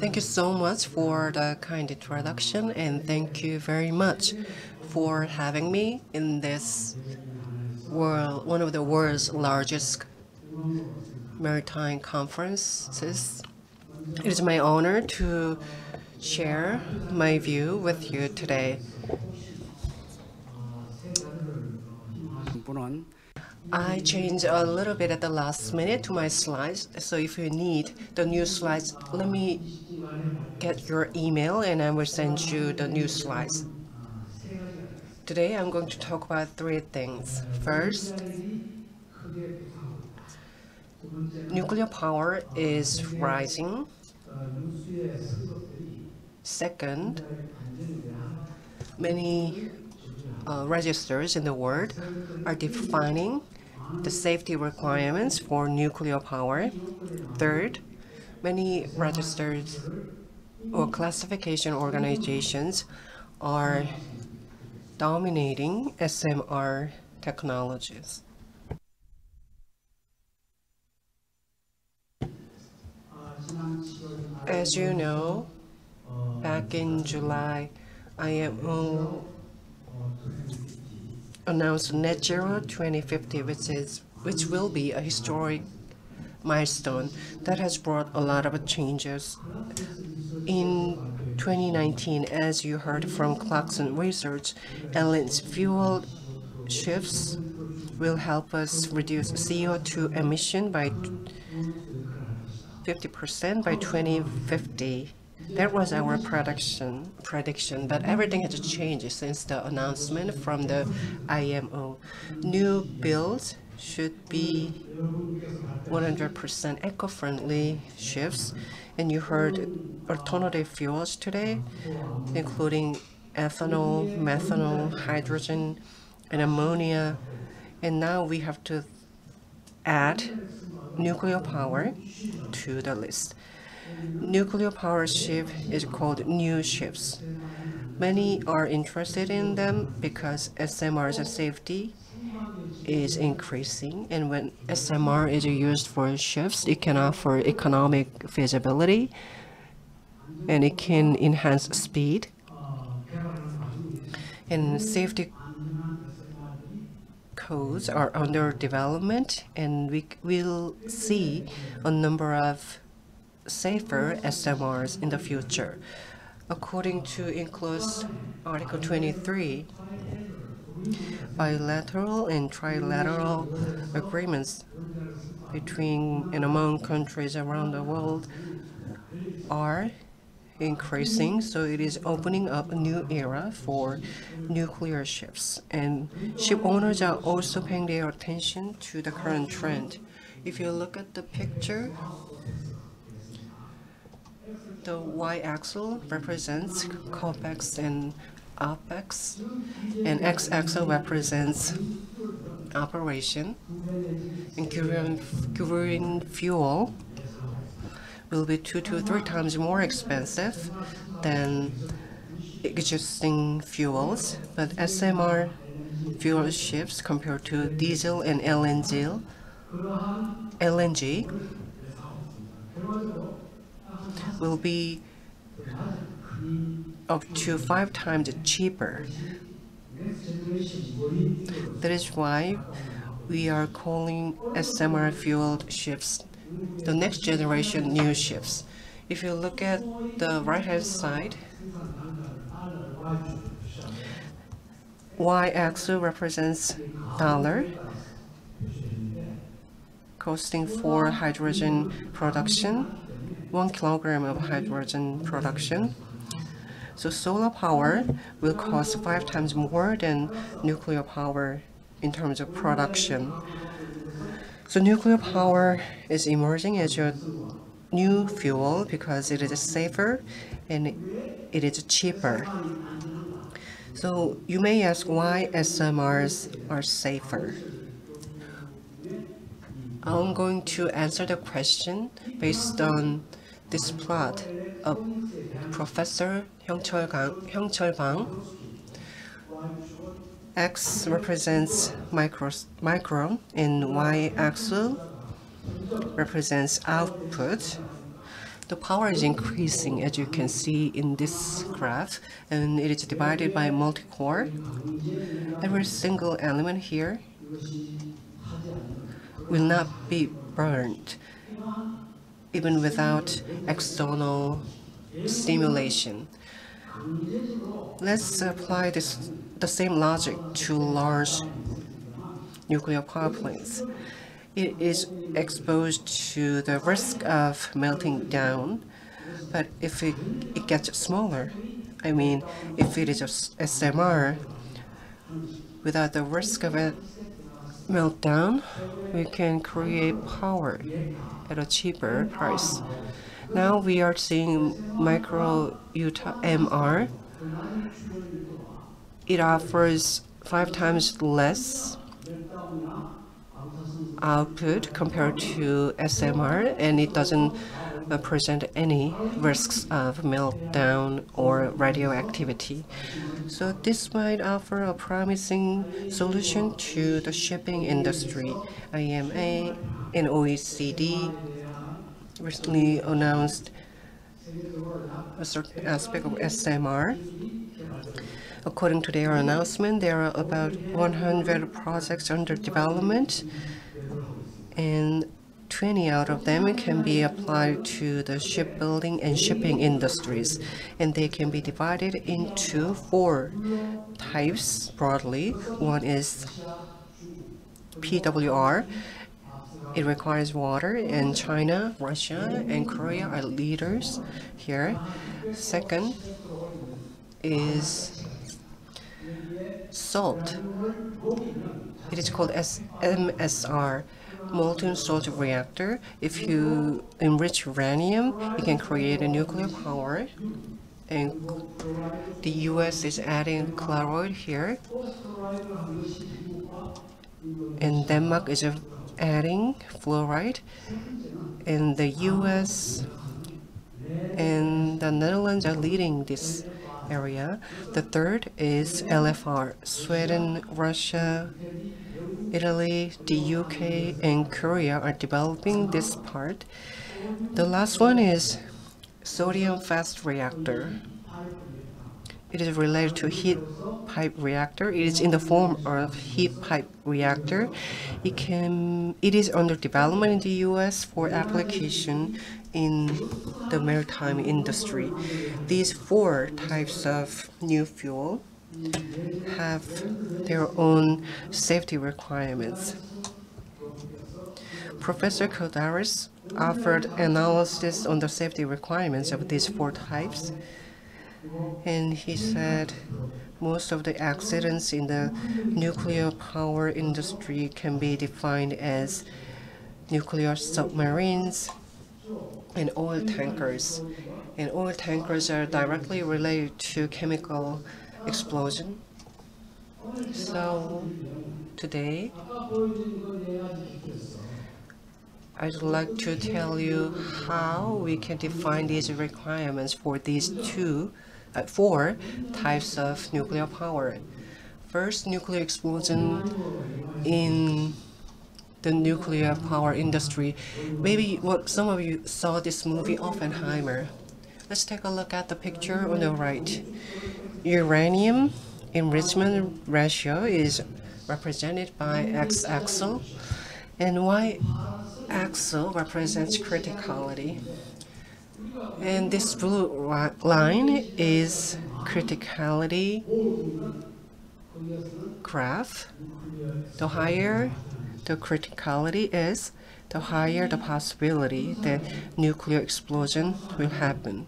Thank you so much for the kind introduction, and thank you very much for having me in this world, one of the world's largest maritime conferences. It is my honor to share my view with you today. I changed a little bit at the last minute to my slides, so if you need the new slides, let me get your email and I will send you the new slides. Today I'm going to talk about three things. First, nuclear power is rising. Second, many uh, registers in the world are defining the safety requirements for nuclear power. Third, many registers or classification organizations are dominating SMR technologies. As you know, back in July, IMO announced net zero 2050, which is which will be a historic milestone that has brought a lot of changes. In 2019, as you heard from Clarkson Research, LNG fuel shifts will help us reduce CO2 emission by 50% by 2050. That was our prediction, prediction, but everything has changed since the announcement from the IMO. New builds should be 100% eco-friendly ships, and you heard alternative fuels today, including ethanol, methanol, hydrogen, and ammonia, and now we have to add nuclear power to the list. Nuclear power ship is called new ships. Many are interested in them because SMR's safety is increasing, and when SMR is used for ships, it can offer economic feasibility and it can enhance speed and safety codes are under development and we will see a number of safer SMRs in the future. According to enclosed Article 23, bilateral and trilateral agreements between and among countries around the world are increasing, so it is opening up a new era for nuclear ships. And ship owners are also paying their attention to the current trend. If you look at the picture, the y-axis represents CAPEX and OPEX, and x-axis represents operation. And green, green fuel will be two to three times more expensive than existing fuels, but SMR fuel ships compared to diesel and LNG, LNG will be up to five times cheaper. That is why we are calling SMR fueled ships the next generation new ships. If you look at the right-hand side, y-axis represents dollar costing for hydrogen production, one kilogram of hydrogen production. So solar power will cost five times more than nuclear power in terms of production. So nuclear power is emerging as a new fuel because it is safer and it is cheaper. So you may ask why SMRs are safer. I'm going to answer the question based on this plot of Professor Hyung-Chul Bang X represents micros, micro and Y axis represents output. The power is increasing, as you can see in this graph, and it is divided by multi-core. Every single element here will not be burned, even without external stimulation. Let's apply this, the same logic to large nuclear power plants. It is exposed to the risk of melting down, but if it, it gets smaller, I mean, if it is a SMR, without the risk of meltdown, we can create power at a cheaper price. Now we are seeing micro MR. It offers five times less output compared to SMR, and it doesn't present any risks of meltdown or radioactivity. So this might offer a promising solution to the shipping industry. IEA and OECD recently announced a certain aspect of SMR. According to their announcement, there are about 100 projects under development, and 20 out of them can be applied to the shipbuilding and shipping industries, and they can be divided into four types broadly. One is PWR, it requires water, and China, Russia, and Korea are leaders here. Second is salt. It is called MSR, molten salt reactor. If you enrich uranium, you can create a nuclear power. And the US is adding chloride here. And Denmark is adding fluoride. And the US and the Netherlands are leading this area. The third is LFR, Sweden, Russia, Italy, the UK, and Korea are developing this part. The last one is sodium fast reactor. It is related to heat pipe reactor. It is in the form of heat pipe reactor. It can it is under development in the US for application in the maritime industry. These four types of new fuel have their own safety requirements. Professor Kodaris offered analysis on the safety requirements of these four types, and he said most of the accidents in the nuclear power industry can be defined as nuclear submarines and oil tankers. And oil tankers are directly related to chemical explosion. So today, I'd like to tell you how we can define these requirements for these two, uh, four types of nuclear power. First, nuclear explosion in the nuclear power industry. Maybe what some of you saw this movie Oppenheimer. Let's take a look at the picture oh, on the right. Uranium enrichment ratio is represented by x-axis and y-axis represents criticality. And this blue line is criticality graph. The higher the criticality is, the higher the possibility that nuclear explosion will happen.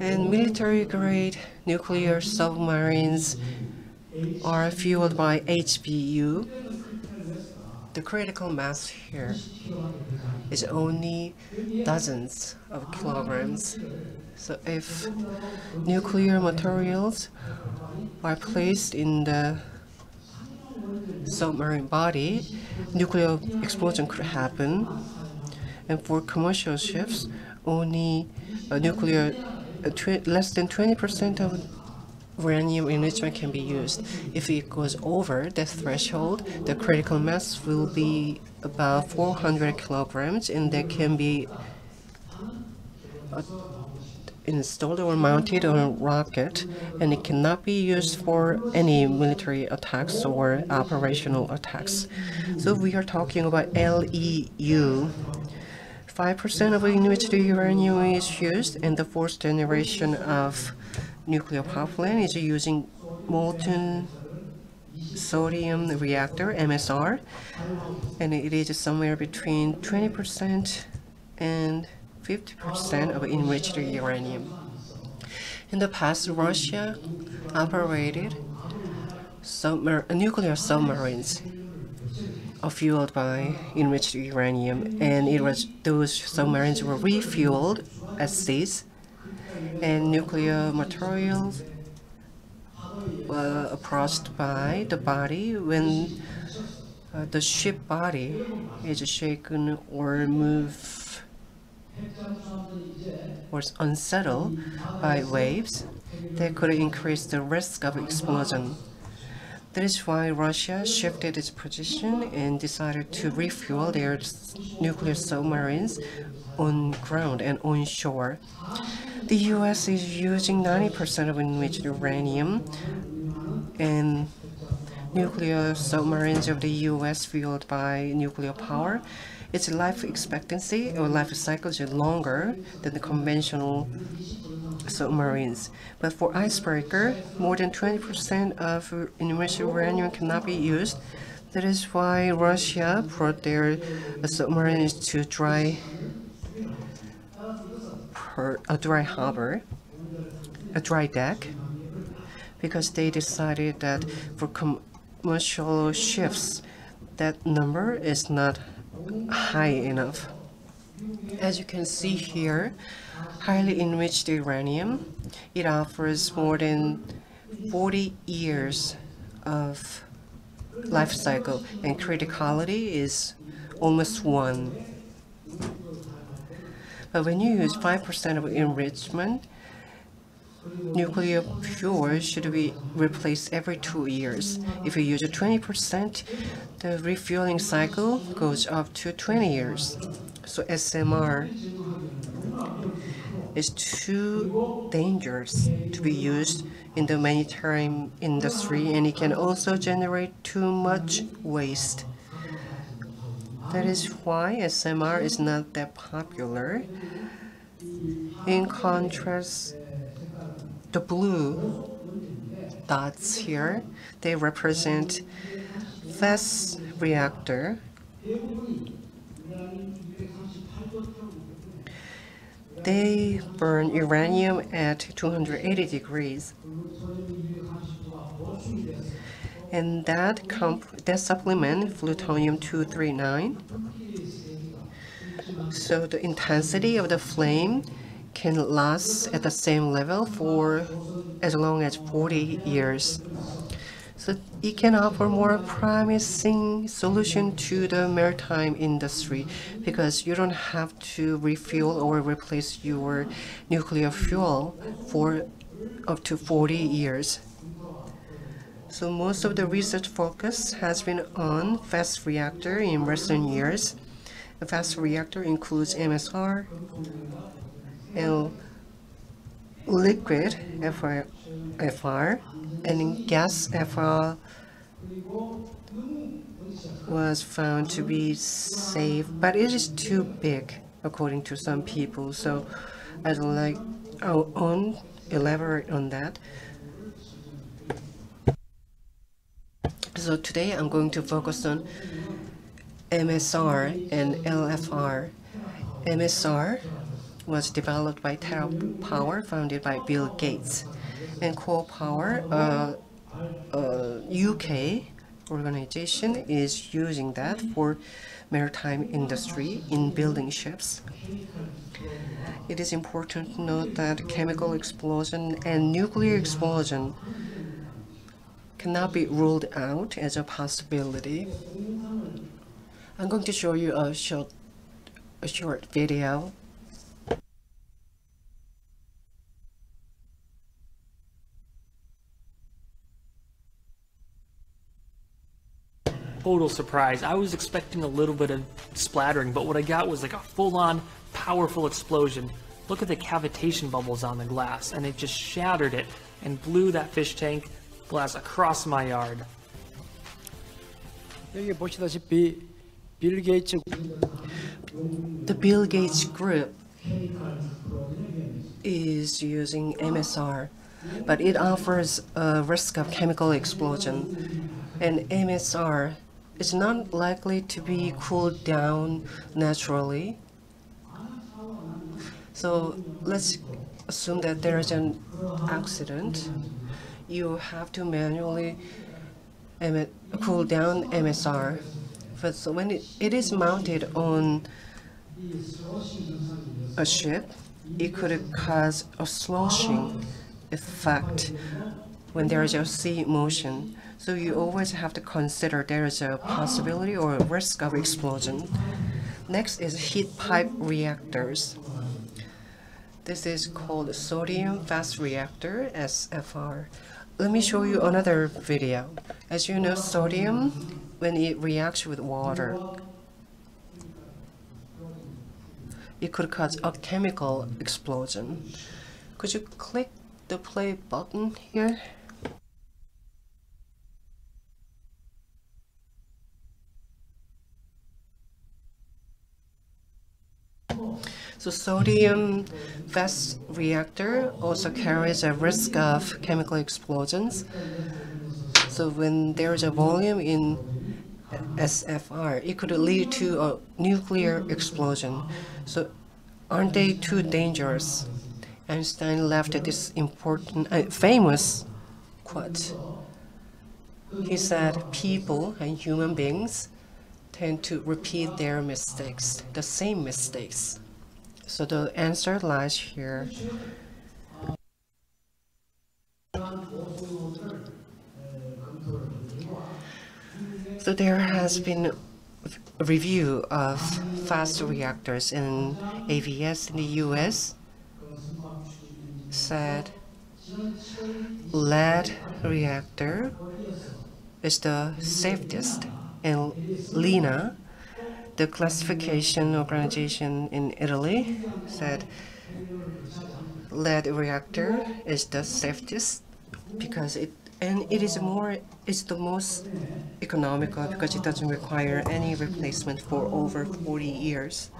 And military-grade nuclear submarines are fueled by HEU. The critical mass here is only dozens of kilograms. So if nuclear materials are placed in the submarine body, nuclear explosion could happen. And for commercial ships, only a nuclear less than 20% of uranium enrichment can be used. If it goes over that threshold, the critical mass will be about 400 kilograms, and that can be uh, installed or mounted on a rocket, and it cannot be used for any military attacks or operational attacks. So we are talking about LEU. 5% of enriched uranium is used, and the fourth generation of nuclear power plant is using molten sodium reactor, MSR, and it is somewhere between 20% and 50% of enriched uranium. In the past, Russia operated submar nuclear submarines fueled by enriched uranium, and it was those submarines were refueled at seas, and nuclear materials were approached by the body when uh, the ship body is shaken or moved was unsettled by waves that could increase the risk of explosion. That is why Russia shifted its position and decided to refuel their nuclear submarines on ground and on shore. The U.S. is using 90% of enriched uranium, and nuclear submarines of the U.S. fueled by nuclear power its life expectancy or life cycle is longer than the conventional submarines. But for icebreaker, more than 20% of enriched uranium cannot be used. That is why Russia brought their submarines to dry, per, a dry harbor, a dry deck, because they decided that for commercial ships, that number is not high enough. As you can see here, highly enriched uranium, it offers more than 40 years of life cycle and criticality is almost one. But when you use 5% of enrichment, nuclear fuel should be replaced every two years. If you use 20%, the refueling cycle goes up to 20 years. So SMR is too dangerous to be used in the maritime industry and it can also generate too much waste. That is why SMR is not that popular. In contrast, the blue dots here, they represent fast reactor. They burn uranium at 280 degrees. And that, that supplement plutonium-239. So the intensity of the flame can last at the same level for as long as 40 years. So it can offer more promising solution to the maritime industry because you don't have to refuel or replace your nuclear fuel for up to 40 years. So most of the research focus has been on fast reactor in recent years. A fast reactor includes MSR, and liquid FR, and gas FR was found to be safe, but it is too big according to some people. So I'd like our own elaborate on that. So today I'm going to focus on MSR and LFR. MSR was developed by TerraPower, founded by Bill Gates. And Core Power, uh, uh, UK organization, is using that for maritime industry in building ships. It is important to note that chemical explosion and nuclear explosion cannot be ruled out as a possibility. I'm going to show you a short, a short video total surprise. I was expecting a little bit of splattering, but what I got was like a full-on powerful explosion. Look at the cavitation bubbles on the glass, and it just shattered it and blew that fish tank glass across my yard. The Bill Gates group is using MSR, but it offers a risk of chemical explosion. And MSR is not likely to be cooled down naturally. So let's assume that there is an accident. You have to manually cool down MSR. But so when it, it is mounted on a ship, it could cause a sloshing effect when there is a sea motion. So you always have to consider there is a possibility or a risk of explosion. Next is heat pipe reactors. This is called sodium fast reactor, SFR. Let me show you another video. As you know, sodium, when it reacts with water, it could cause a chemical explosion. Could you click the play button here? So sodium fast reactor also carries a risk of chemical explosions. So when there is a volume in SFR, it could lead to a nuclear explosion. So aren't they too dangerous? Einstein left this important, uh, famous quote. He said, people and human beings tend to repeat their mistakes, the same mistakes. So the answer lies here. So there has been a review of fast reactors in ABS in the US said lead reactor is the safest and RINA the classification organization in Italy said lead reactor is the safest because it and it is more it's the most economical because it doesn't require any replacement for over 40 years.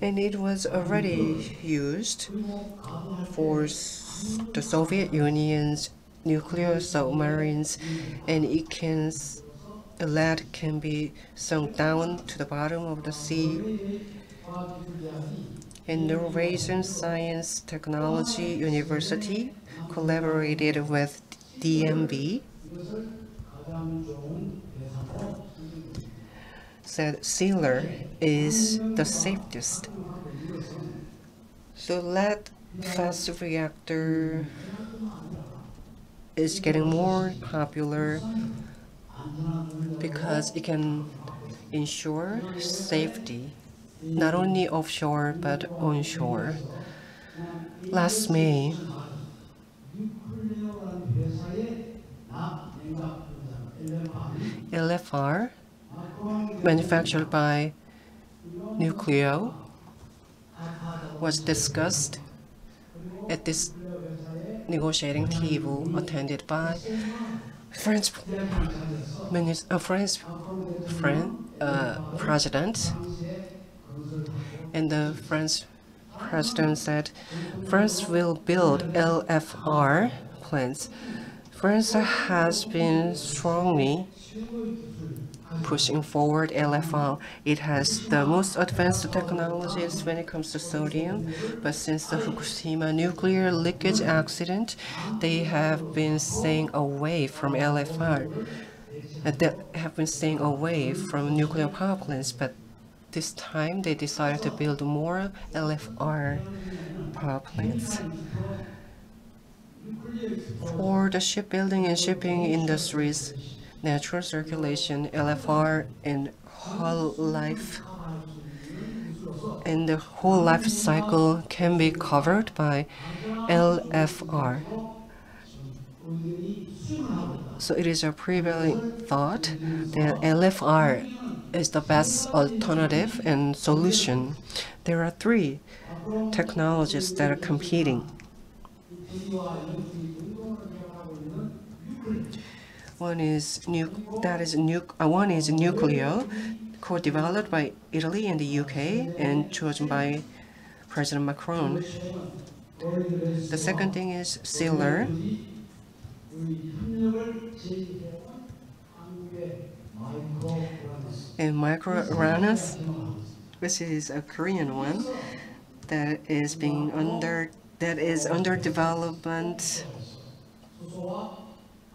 And it was already used for the Soviet Union's nuclear submarines and it can lead can be sunk down to the bottom of the sea and Eurasian Science Technology University collaborated with DMB said sealer is the safest. So lead fast reactor is getting more popular because it can ensure safety not only offshore but onshore. Last May, LFR, manufactured by Newcleo, was discussed at this negotiating table attended by French minis- uh, French French uh, president, and the French president said France will build LFR plants. France has been strongly pushing forward LFR. It has the most advanced technologies when it comes to sodium, but since the Fukushima nuclear leakage accident, they have been staying away from LFR. Uh, They have been staying away from nuclear power plants, but this time they decided to build more LFR power plants. For the shipbuilding and shipping industries, natural circulation, LFR, and whole life and the whole life cycle can be covered by LFR. So it is a prevailing thought that LFR is the best alternative and solution. There are three technologies that are competing. One is nu- that is nu- uh, one is Newcleo, co-developed by Italy and the UK and chosen by President Macron. The second thing is sealer. And micro Uranus, which is a Korean one that is being under that is under development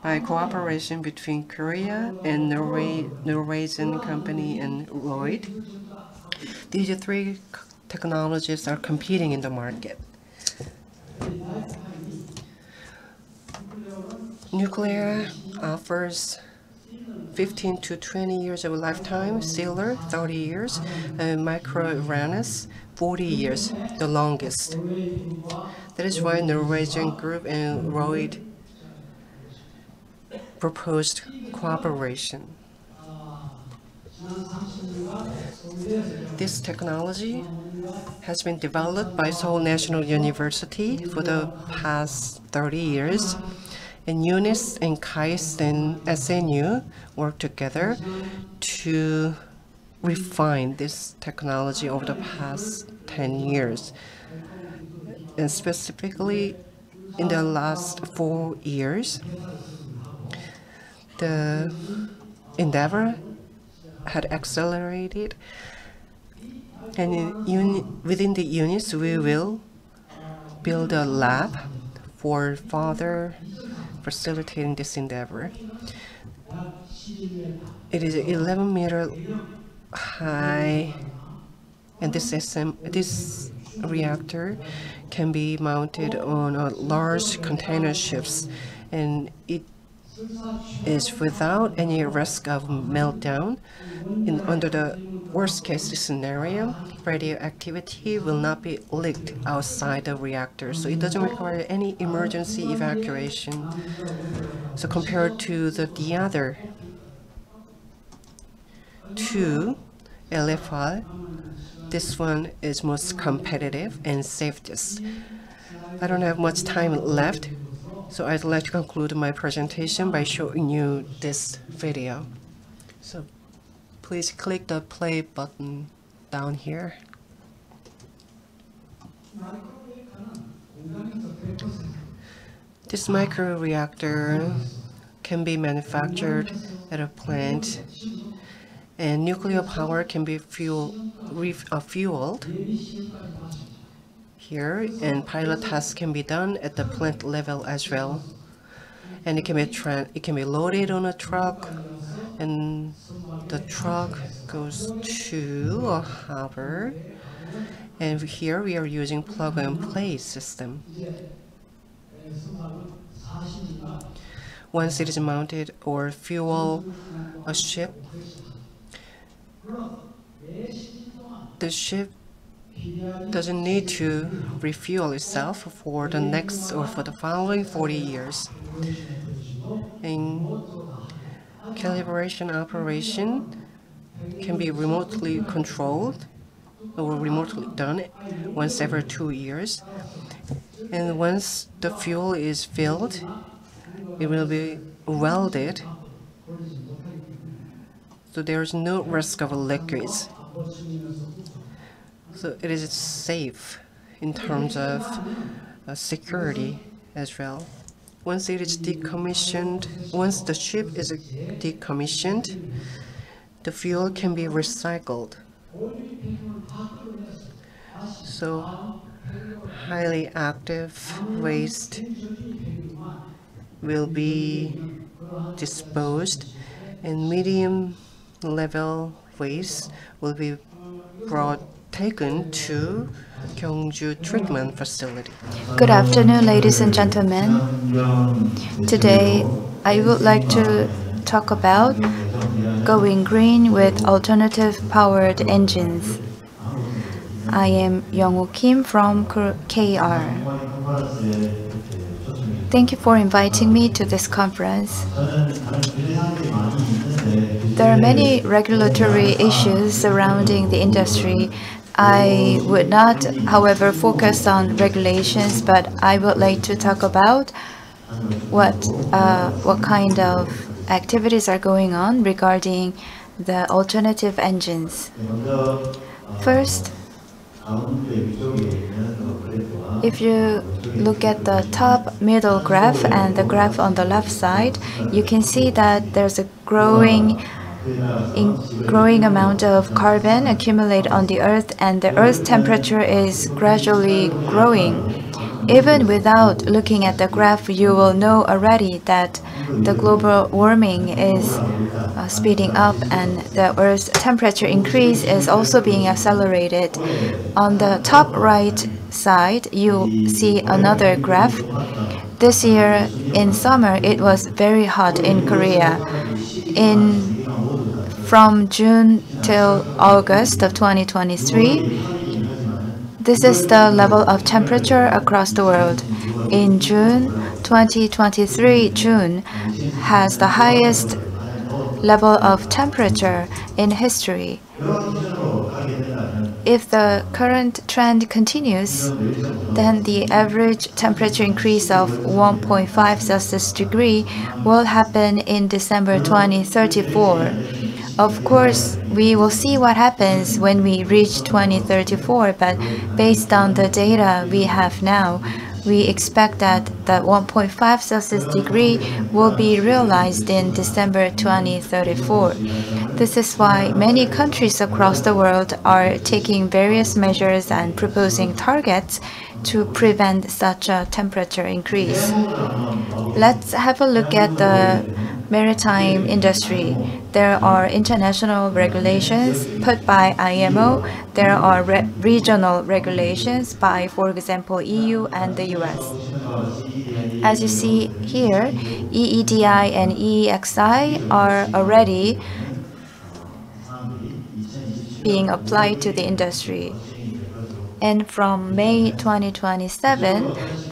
by cooperation between Korea and Norway, Norwegian company and Lloyd. These three technologies are competing in the market. Newcleo offers 15 to 20 years of lifetime, Sealer 30 years, and Micro Uranus 40 years, the longest. That is why Norwegian Group and Lloyd proposed cooperation. This technology has been developed by Seoul National University for the past 30 years. And UNIST and KAIST and SNU work together to refine this technology over the past 10 years. And specifically, in the last four years, the endeavor had accelerated. And in within the units, we will build a lab for further facilitating this endeavor. It is 11 meter high, and this SM, this reactor can be mounted on a large container ships, and it is without any risk of meltdown. In, under the worst case scenario, radioactivity will not be leaked outside the reactor, so it doesn't require any emergency evacuation. So compared to the, the other two LFR, this one is most competitive and safest. I don't have much time left, so I'd like to conclude my presentation by showing you this video. So please click the play button down here. This microreactor can be manufactured at a plant and nuclear power can be fuel, uh, fueled here, and pilot tests can be done at the plant level as well. And it can be it can be loaded on a truck, and the truck goes to a harbor. And here we are using plug and play system. Once it is mounted or fuel a ship, the ship doesn't need to refuel itself for the next or for the following 40 years. In calibration operation can be remotely controlled or remotely done once every two years. And once the fuel is filled, it will be welded so there is no risk of liquids. So it is safe in terms of uh, security as well. Once it is decommissioned, once the ship is decommissioned, the fuel can be recycled. So highly active waste will be disposed and medium level waste will be brought taken to Gyeongju treatment facility. Good afternoon, ladies and gentlemen. Today, I would like to talk about going green with alternative powered engines. I am Youngwoo Kim from KR. Thank you for inviting me to this conference. There are many regulatory issues surrounding the industry. I would not, however, focus on regulations, but I would like to talk about what uh, what kind of activities are going on regarding the alternative engines. First, if you look at the top middle graph and the graph on the left side, you can see that there's a growing in growing amount of carbon accumulate on the earth and the earth's temperature is gradually growing. Even without looking at the graph, you will know already that the global warming is uh, speeding up and the Earth's temperature increase is also being accelerated. On the top right side, you see another graph. This year in summer, it was very hot in Korea. In from June till August of 2023, this is the level of temperature across the world. In June 2023, June has the highest level of temperature in history. If the current trend continues, then the average temperature increase of 1.5 Celsius degree will happen in December 2034. Of course, we will see what happens when we reach 2034, but based on the data we have now, we expect that the 1.5 Celsius degree will be realized in December 2034. This is why many countries across the world are taking various measures and proposing targets to prevent such a temperature increase. Let's have a look at the maritime industry. There are international regulations put by IMO. There are re regional regulations by, for example, EU and the US. As you see here, EEDI and EEXI are already being applied to the industry. And from May 2027,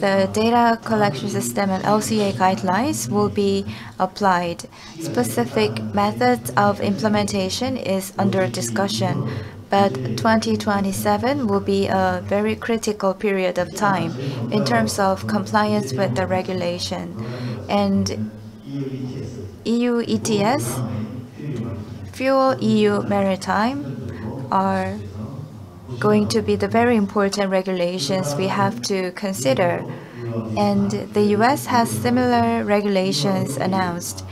the data collection system and LCA guidelines will be applied. Specific methods of implementation is under discussion, but 2027 will be a very critical period of time in terms of compliance with the regulation. And EU ETS, Fuel EU Maritime are going to be the very important regulations we have to consider. And the US has similar regulations announced.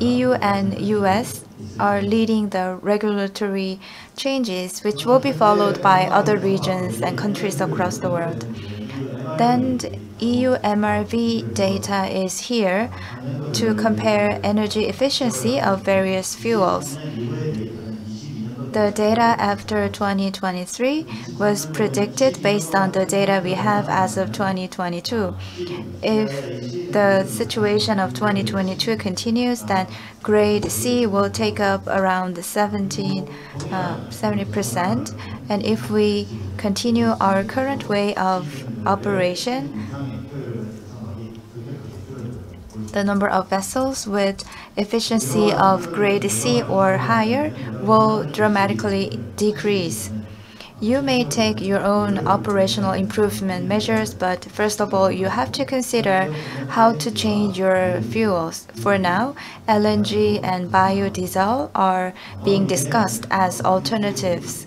EU and US are leading the regulatory changes, which will be followed by other regions and countries across the world. Then EU MRV data is here to compare energy efficiency of various fuels the data after 2023 was predicted based on the data we have as of 2022. If the situation of 2022 continues, then grade C will take up around 17, uh, 70%. And if we continue our current way of operation, the number of vessels with efficiency of grade C or higher will dramatically decrease. You may take your own operational improvement measures, but first of all, you have to consider how to change your fuels. For now, LNG and biodiesel are being discussed as alternatives.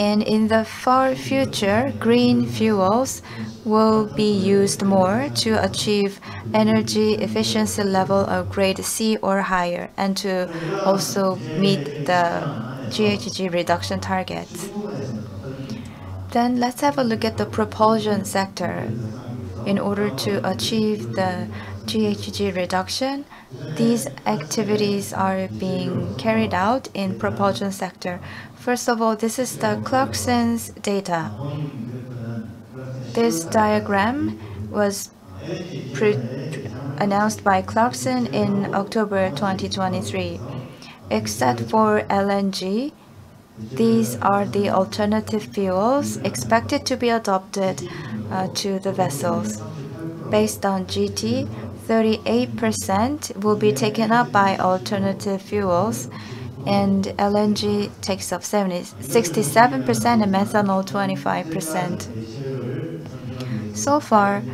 And in the far future, green fuels will be used more to achieve energy efficiency level of grade C or higher and to also meet the GHG reduction targets. Then let's have a look at the propulsion sector. In order to achieve the GHG reduction, these activities are being carried out in propulsion sector. First of all, this is the Clarkson's data. This diagram was announced by Clarkson in October 2023. Except for LNG, these are the alternative fuels expected to be adopted uh, to the vessels. Based on GT, 38% will be taken up by alternative fuels, and LNG takes up 70, 67% and methanol 25%. So far,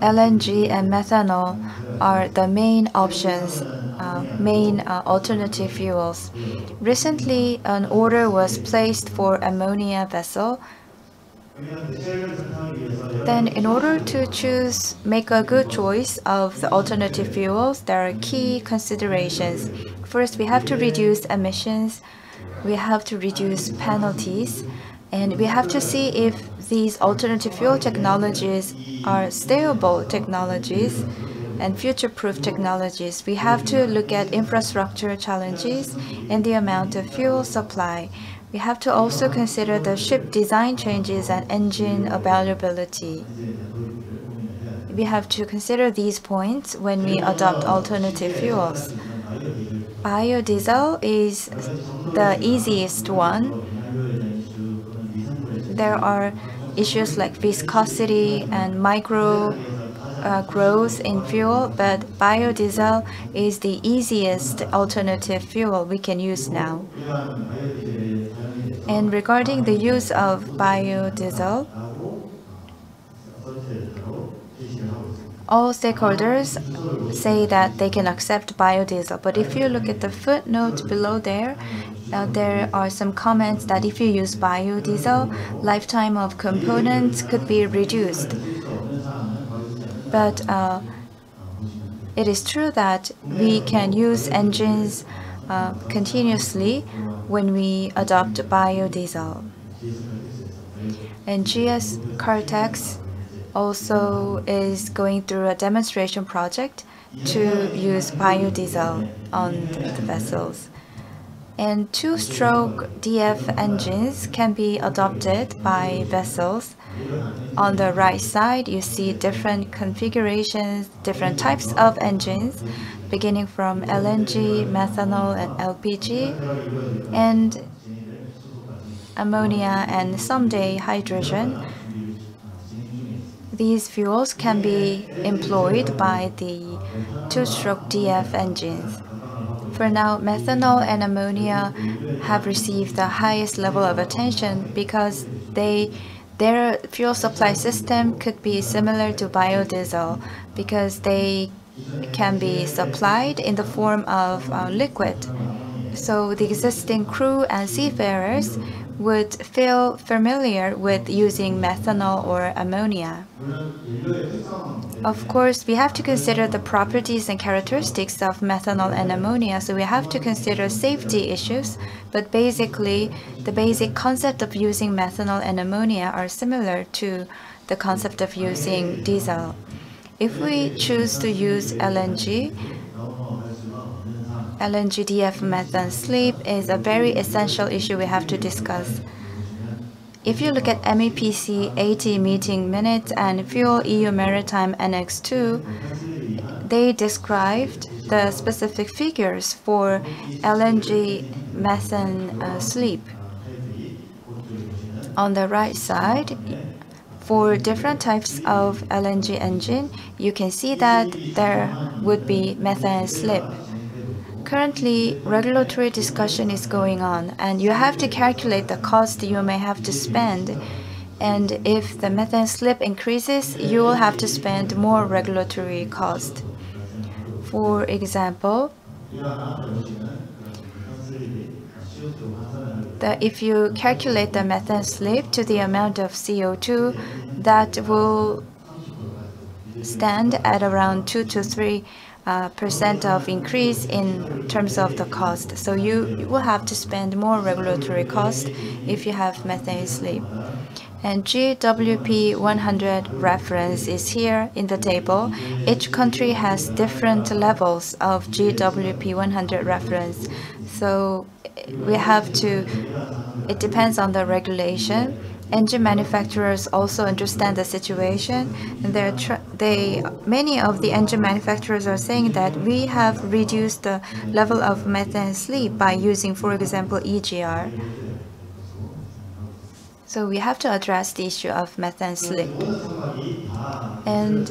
LNG and methanol are the main options, uh, main uh, alternative fuels. Recently, an order was placed for ammonia vessel. Then, in order to choose, make a good choice of the alternative fuels, there are key considerations. First, we have to reduce emissions. We have to reduce penalties. And we have to see if these alternative fuel technologies are stable technologies and future-proof technologies. We have to look at infrastructure challenges and the amount of fuel supply. We have to also consider the ship design changes and engine availability. We have to consider these points when we adopt alternative fuels. Biodiesel is the easiest one. There are issues like viscosity and micro uh, growth in fuel, but biodiesel is the easiest alternative fuel we can use now. And regarding the use of biodiesel, all stakeholders say that they can accept biodiesel. But if you look at the footnote below there, uh, there are some comments that if you use biodiesel, lifetime of components could be reduced. But uh, it is true that we can use engines uh, continuously when we adopt biodiesel. And GS Caltex also is going through a demonstration project to use biodiesel on the vessels. And two-stroke DF engines can be adopted by vessels. On the right side, you see different configurations, different types of engines, beginning from LNG, methanol, and LPG, and ammonia, and someday hydrogen. These fuels can be employed by the two-stroke DF engines. For now, methanol and ammonia have received the highest level of attention because they their fuel supply system could be similar to biodiesel because they can be supplied in the form of uh, liquid. So the existing crew and seafarers would feel familiar with using methanol or ammonia. Of course, we have to consider the properties and characteristics of methanol and ammonia, so we have to consider safety issues, but basically, the basic concept of using methanol and ammonia are similar to the concept of using diesel. If we choose to use LNG, LNGDF methane slip is a very essential issue we have to discuss. If you look at MEPC 80 meeting minutes and Fuel EU Maritime Annex 2, they described the specific figures for LNG methane uh, slip. On the right side, for different types of LNG engine, you can see that there would be methane slip. Currently, regulatory discussion is going on, and you have to calculate the cost you may have to spend. And if the methane slip increases, you will have to spend more regulatory cost. For example, that if you calculate the methane slip to the amount of CO2, that will stand at around 2 to 3 uh, percent of increase in terms of the cost. So you will have to spend more regulatory cost if you have methane slip. And GWP 100 reference is here in the table. Each country has different levels of GWP 100 reference. So we have to, it depends on the regulation engine manufacturers also understand the situation, and they many of the engine manufacturers are saying that we have reduced the level of methane slip by using, for example, EGR. So we have to address the issue of methane slip. And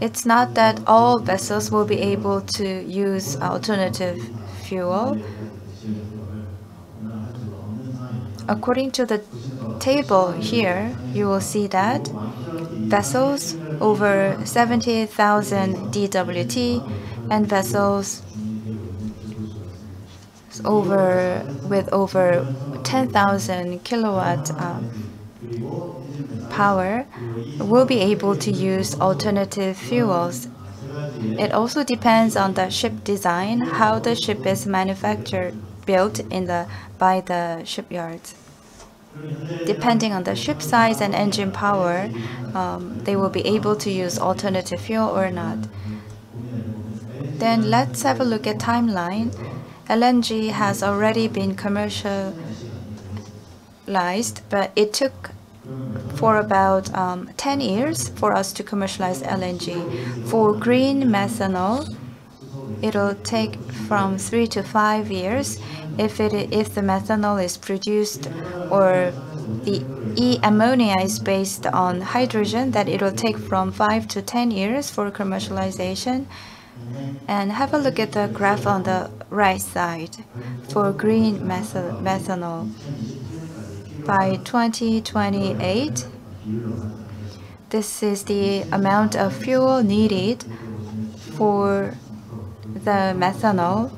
It's not that all vessels will be able to use alternative fuel. According to the table here, you will see that vessels over 70,000 DWT and vessels over with over 10,000 kilowatt um, power will be able to use alternative fuels. It also depends on the ship design, how the ship is manufactured, built in the by the shipyards. Depending on the ship size and engine power, um, they will be able to use alternative fuel or not. Then let's have a look at timeline. LNG has already been commercialized, but it took for about um, 10 years for us to commercialize LNG. For green methanol, it'll take from three to five years if it if the methanol is produced or the e ammonia is based on hydrogen that it will take from five to ten years for commercialization. And have a look at the graph on the right side for green methanol. By 2028 this is the amount of fuel needed for the methanol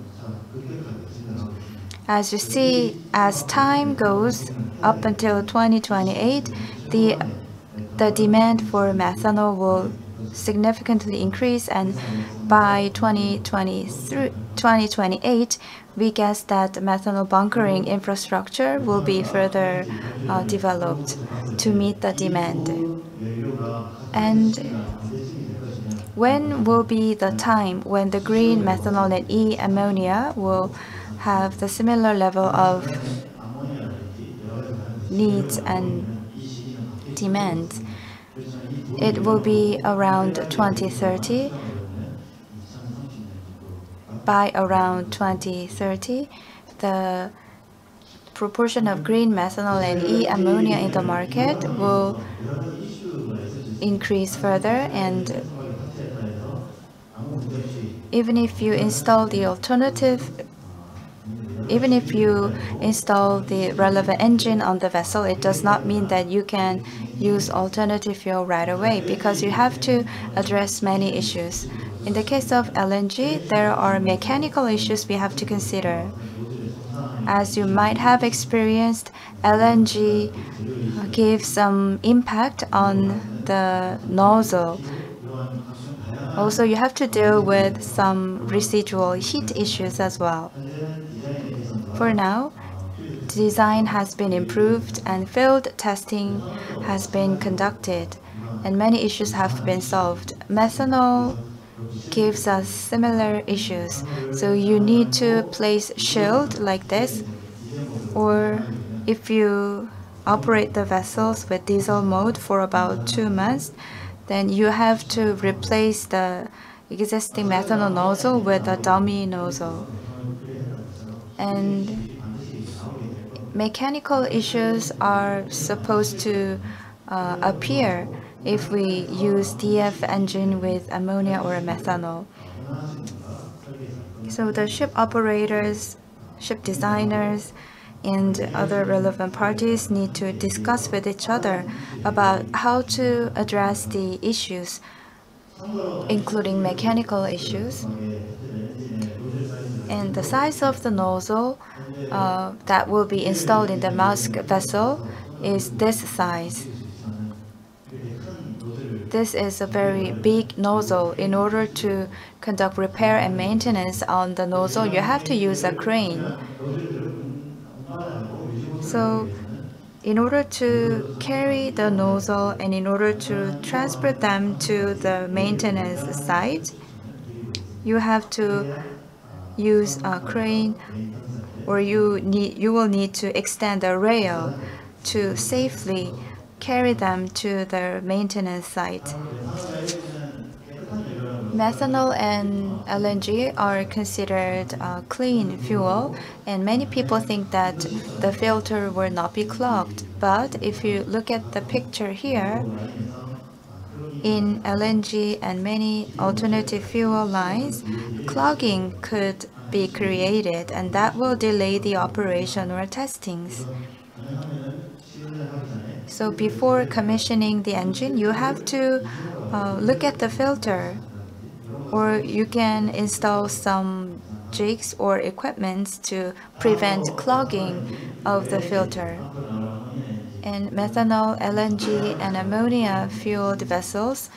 as you see, as time goes up until 2028, the, the demand for methanol will significantly increase and by 2028 we guess that methanol bunkering infrastructure will be further uh, developed to meet the demand. And when will be the time when the green methanol and e-ammonia will have the similar level of needs and demands. It will be around 2030. By around 2030, the proportion of green methanol and e-ammonia in the market will increase further and even if you install the alternative even if you install the relevant engine on the vessel, it does not mean that you can use alternative fuel right away because you have to address many issues. In the case of LNG, there are mechanical issues we have to consider. As you might have experienced, LNG gives some impact on the nozzle. Also, you have to deal with some residual heat issues as well. For now, design has been improved and field testing has been conducted and many issues have been solved. Methanol gives us similar issues. So you need to place shield like this or if you operate the vessels with diesel mode for about two months, then you have to replace the existing methanol nozzle with a dummy nozzle and mechanical issues are supposed to uh, appear if we use DF engine with ammonia or methanol. So the ship operators, ship designers, and other relevant parties need to discuss with each other about how to address the issues, including mechanical issues and the size of the nozzle uh, that will be installed in the Maersk vessel is this size. This is a very big nozzle. In order to conduct repair and maintenance on the nozzle, you have to use a crane. So in order to carry the nozzle and in order to transport them to the maintenance site, you have to use a crane or you need you will need to extend a rail to safely carry them to the maintenance site. Methanol and LNG are considered uh, clean fuel, and many people think that the filter will not be clogged. But if you look at the picture here, in LNG and many alternative fuel lines, clogging could be created and that will delay the operation or testings. So before commissioning the engine, you have to uh, look at the filter or you can install some jigs or equipments to prevent clogging of the filter. And methanol, LNG, and ammonia fueled vessels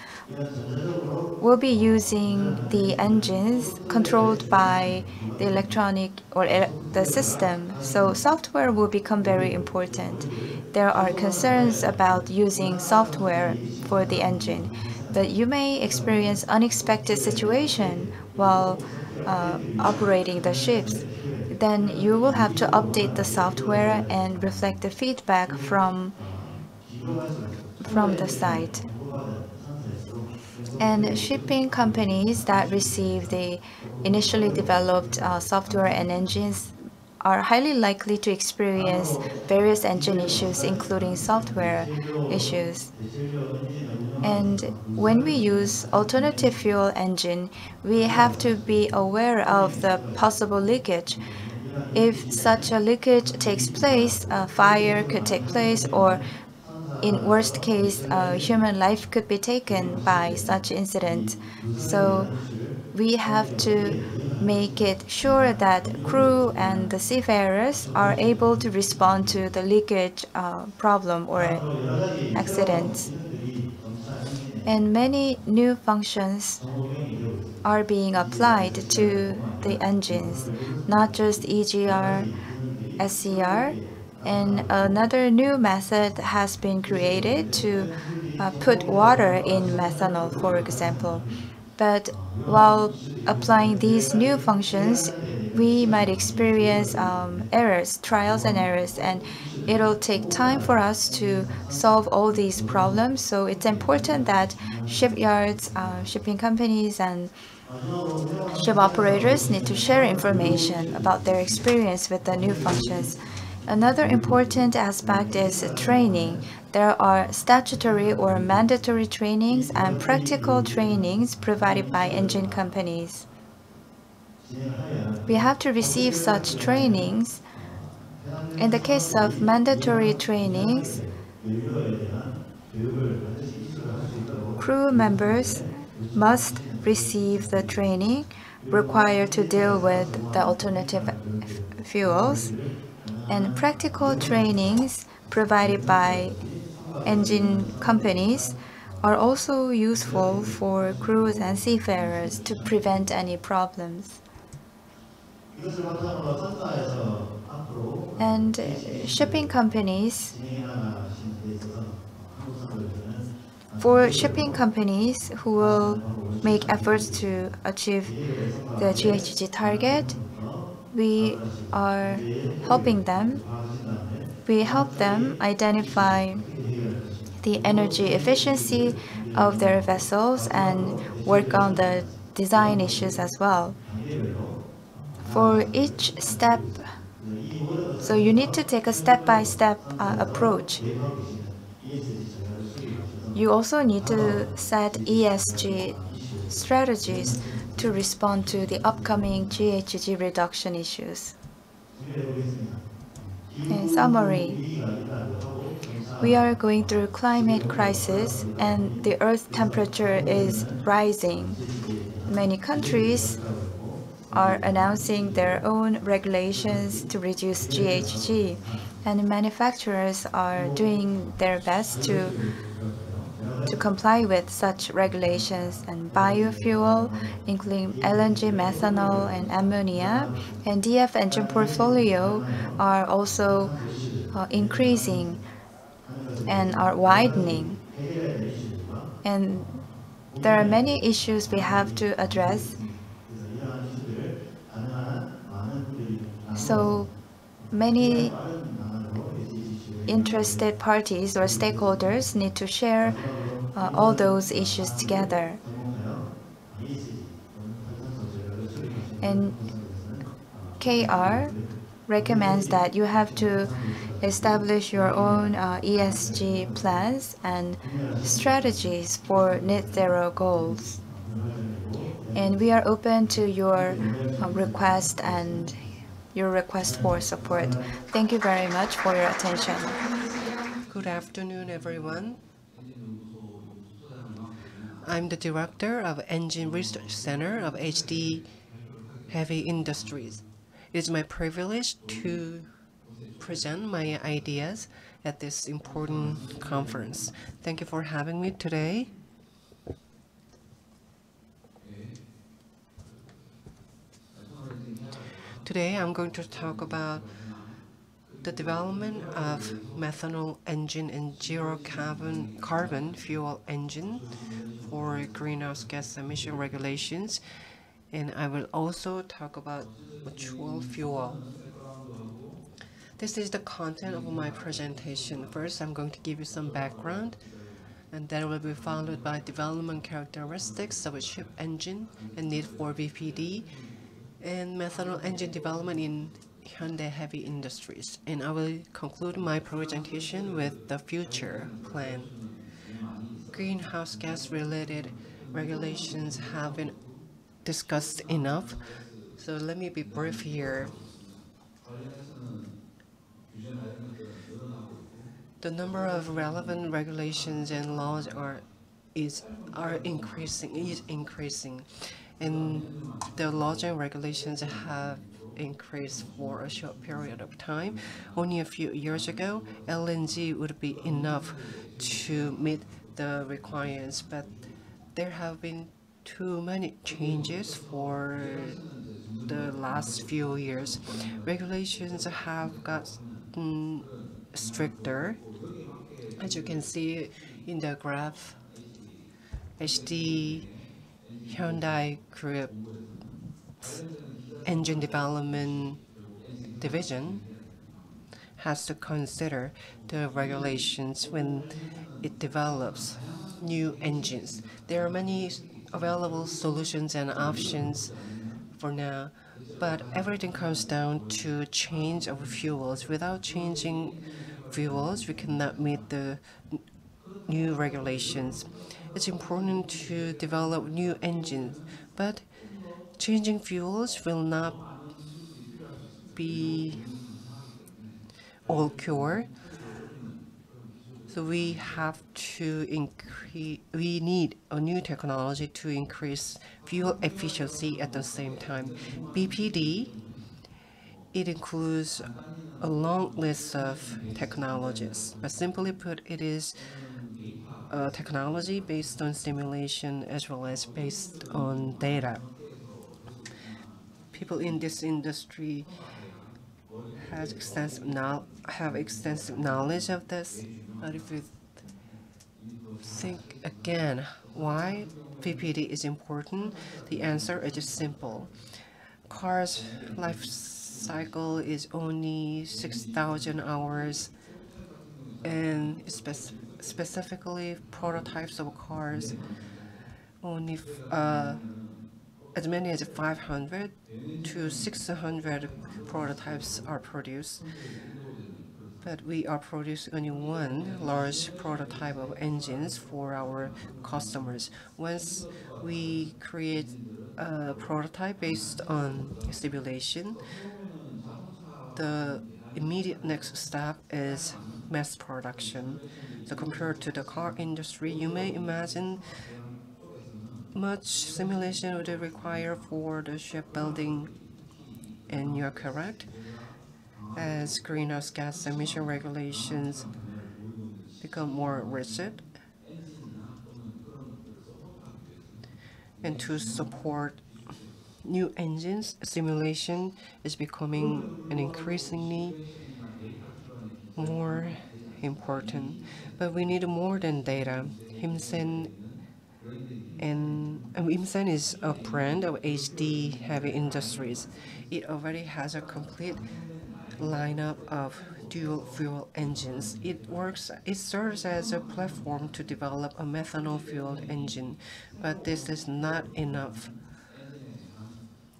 we'll be using the engines controlled by the electronic or the system. So software will become very important. There are concerns about using software for the engine, but you may experience unexpected situation while uh, operating the ships. Then you will have to update the software and reflect the feedback from from the site. And shipping companies that receive the initially developed uh, software and engines are highly likely to experience various engine issues, including software issues. And when we use alternative fuel engine, we have to be aware of the possible leakage. If such a leakage takes place, a fire could take place, or in worst case, uh, human life could be taken by such incident. So we have to make it sure that crew and the seafarers are able to respond to the leakage uh, problem or accidents. And many new functions are being applied to the engines, not just EGR, SCR, and another new method has been created to uh, put water in methanol, for example. But while applying these new functions, we might experience um, errors, trials and errors, and it'll take time for us to solve all these problems. So it's important that shipyards, uh, shipping companies, and ship operators need to share information about their experience with the new functions. Another important aspect is training. There are statutory or mandatory trainings and practical trainings provided by engine companies. We have to receive such trainings. In the case of mandatory trainings, crew members must receive the training required to deal with the alternative fuels and practical trainings provided by engine companies are also useful for crews and seafarers to prevent any problems. And uh, shipping companies, for shipping companies who will make efforts to achieve the GHG target, we are helping them. We help them identify the energy efficiency of their vessels and work on the design issues as well. For each step, so you need to take a step-by-step uh, approach. You also need to set ESG strategies to respond to the upcoming GHG reduction issues. In summary, we are going through climate crisis and the earth temperature is rising. Many countries are announcing their own regulations to reduce GHG and manufacturers are doing their best to to comply with such regulations and biofuel, including LNG, methanol, and ammonia, and DF engine portfolio are also uh, increasing and are widening. And there are many issues we have to address. So many interested parties or stakeholders need to share uh, all those issues together. And KR recommends that you have to establish your own uh, ESG plans and strategies for net zero goals. And we are open to your uh, request and your request for support. Thank you very much for your attention. Good afternoon, everyone. I'm the director of Engine Research Center of HD Heavy Industries. It is my privilege to present my ideas at this important conference. Thank you for having me today. Today I'm going to talk about the development of methanol engine and zero carbon carbon fuel engine for greenhouse gas emission regulations and I will also talk about virtual fuel. This is the content of my presentation. First, I'm going to give you some background, and then will be followed by development characteristics of a ship engine and need for VPD, and methanol engine development in Hyundai Heavy Industries. And I will conclude my presentation with the future plan. Greenhouse gas related regulations have been discussed enough, so let me be brief here. The number of relevant regulations and laws are is are increasing is increasing, and the laws and regulations have increased for a short period of time. Only a few years ago, LNG would be enough to meet the requirements, but there have been too many changes for the last few years. Regulations have gotten stricter. As you can see in the graph, HD Hyundai Group engine development division has to consider the regulations when it develops new engines. There are many available solutions and options for now, but everything comes down to change of fuels. Without changing fuels, we cannot meet the new regulations. It's important to develop new engines, but changing fuels will not be all cure. So we have to increase, we need a new technology to increase fuel efficiency at the same time. VPD, it includes a long list of technologies, but simply put, it is a technology based on simulation as well as based on data. People in this industry has extensive have extensive knowledge of this. But if you think again, why VPD is important, the answer is just simple. Cars life cycle is only 6,000 hours, and spec specifically prototypes of cars only uh, as many as 500 to 600 prototypes are produced. But we are producing only one large prototype of engines for our customers. Once we create a prototype based on simulation, the immediate next step is mass production. So compared to the car industry, you may imagine much simulation would require for the shipbuilding, and you're correct. As greenhouse gas emission regulations become more rigid, and to support new engines, simulation is becoming an increasingly more important. But we need more than data. Himsen and Imsen is a brand of HD Heavy Industries. It already has a complete lineup of dual fuel engines. It works. It serves as a platform to develop a methanol fueled engine, but this is not enough.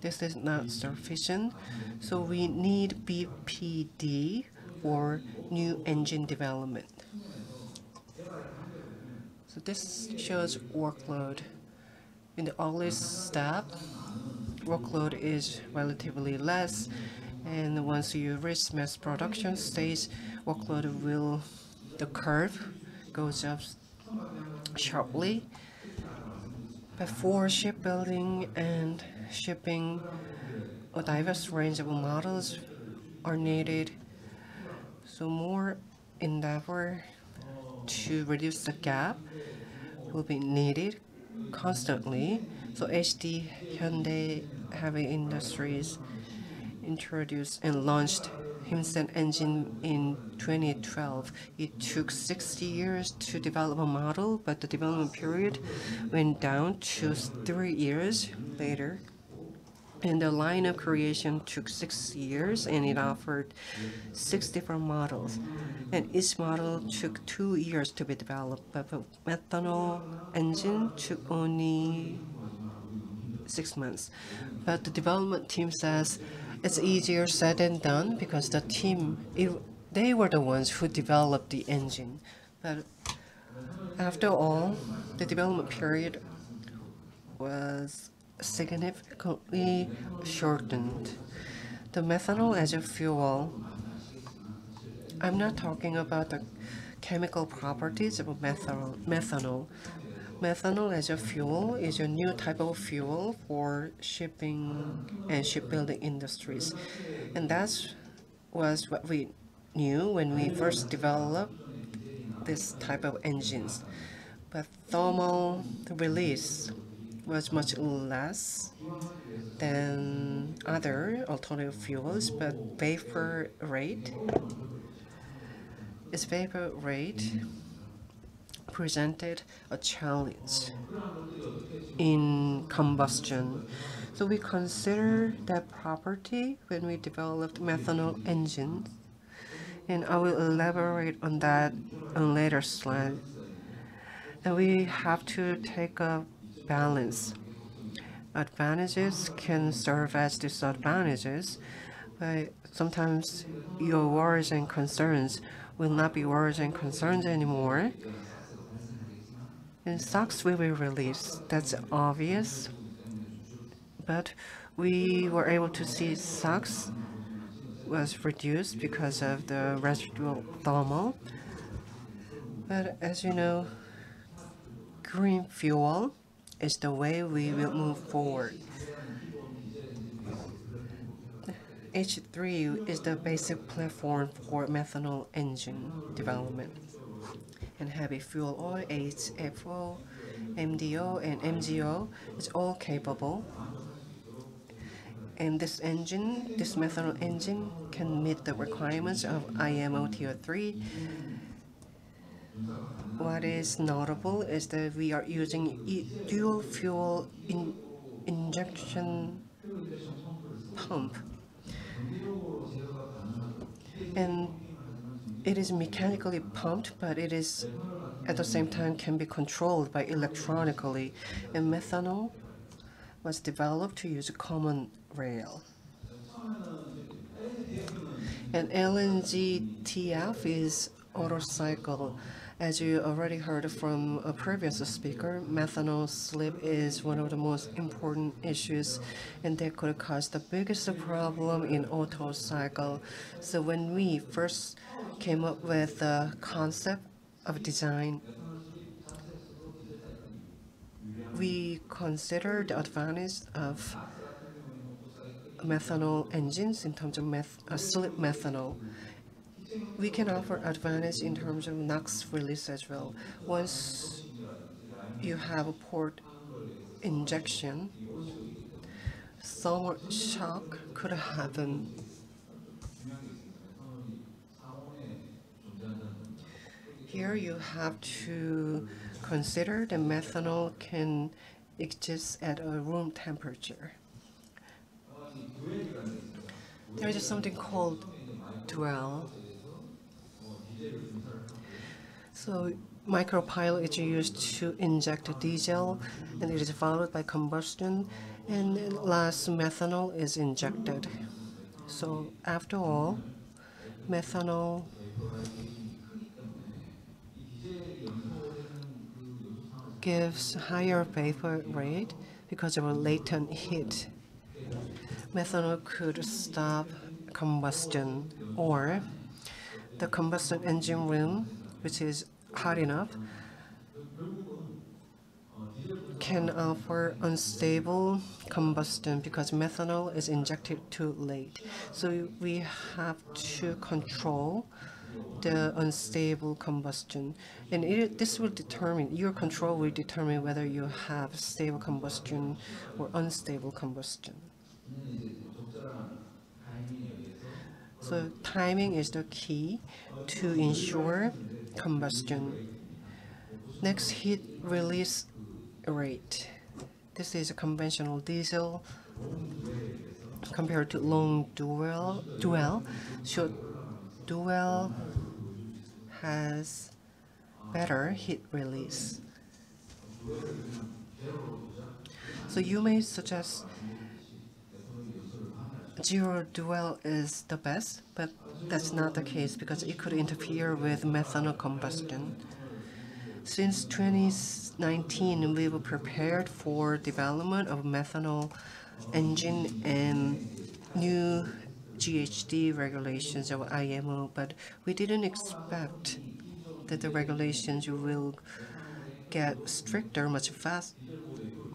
This is not sufficient, so we need VPD for new engine development. So this shows workload. In the earliest step, workload is relatively less, and once you reach mass production stage, workload will, the curve goes up sharply. Before shipbuilding and shipping, a diverse range of models are needed. So more endeavor to reduce the gap will be needed constantly. So HD Hyundai Heavy Industries introduced and launched Himsen engine in 2012. It took 60 years to develop a model, but the development period went down to three years later. And the line of creation took six years and it offered six different models. And each model took two years to be developed, but the methanol engine took only six months. But the development team says it's easier said than done because the team, it, they were the ones who developed the engine. But after all, the development period was significantly shortened. The methanol as a fuel, I'm not talking about the chemical properties of methanol. methanol. Methanol as a fuel is a new type of fuel for shipping and shipbuilding industries. And that was what we knew when we first developed this type of engines. But thermal release was much less than other alternative fuels, but vapor rate, its vapor rate presented a challenge in combustion. So we consider that property when we developed methanol engines, and I will elaborate on that on later slide. And we have to take a balance. Advantages can serve as disadvantages, but sometimes your worries and concerns will not be worries and concerns anymore. And SOx will be released. That's obvious. But we were able to see SOx was reduced because of the residual thermal. But as you know, green fuel is the way we will move forward. H3 is the basic platform for methanol engine development. And heavy fuel oil, HFO, MDO, and MGO is all capable. And this engine, this methanol engine, can meet the requirements of IMO Tier 3 what is notable is that we are using e dual fuel in injection pump. And it is mechanically pumped, but it is at the same time can be controlled by electronically. And methanol was developed to use a common rail. And LNG DF is Otto cycle as you already heard from a previous speaker, methanol slip is one of the most important issues and that could cause the biggest problem in Otto cycle. So when we first came up with the concept of design, we considered the advantage of methanol engines in terms of meth uh, slip methanol we can offer advantage in terms of NOx release as well. Once you have a port injection, thermal shock could happen. Here you have to consider the methanol can exist at a room temperature. There is something called dwell so micropilot is used to inject diesel and it is followed by combustion and last methanol is injected. So after all, methanol gives higher vapor rate because of latent heat. Methanol could stop combustion or the combustion engine room, which is hot enough, can offer unstable combustion because methanol is injected too late. So we have to control the unstable combustion. And it, this will determine, your control will determine whether you have stable combustion or unstable combustion. So timing is the key to ensure combustion. Next, heat release rate. This is a conventional diesel compared to long dwell. Dwell, So dwell has better heat release. So you may suggest zero dwell is the best, but that's not the case because it could interfere with methanol combustion. Since 2019, we were prepared for development of methanol engine and new GHG regulations of IMO, but we didn't expect that the regulations will get stricter much fast,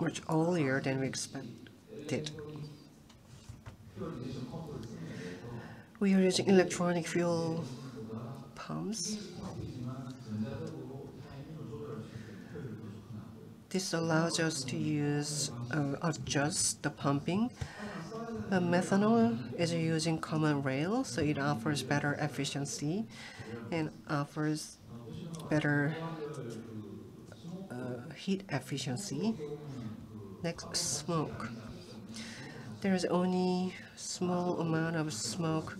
much earlier than we expected. We are using electronic fuel pumps. This allows us to use uh, adjust the pumping. Uh, methanol is using common rail, so it offers better efficiency and offers better uh, heat efficiency. Next, smoke. There is only small amount of smoke,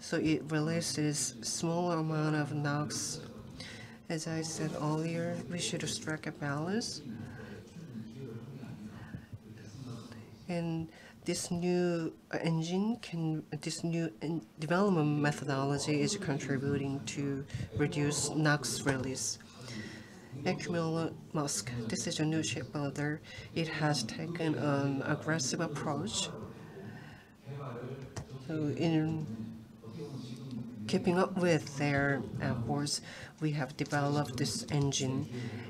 so it releases small amount of NOx. As I said earlier, we should strike a balance. And this new engine can, this new development methodology is contributing to reduce NOx release. Equinor Maersk, this is a new shipbuilder. It has taken an aggressive approach. So in keeping up with their uh, efforts, we have developed this engine,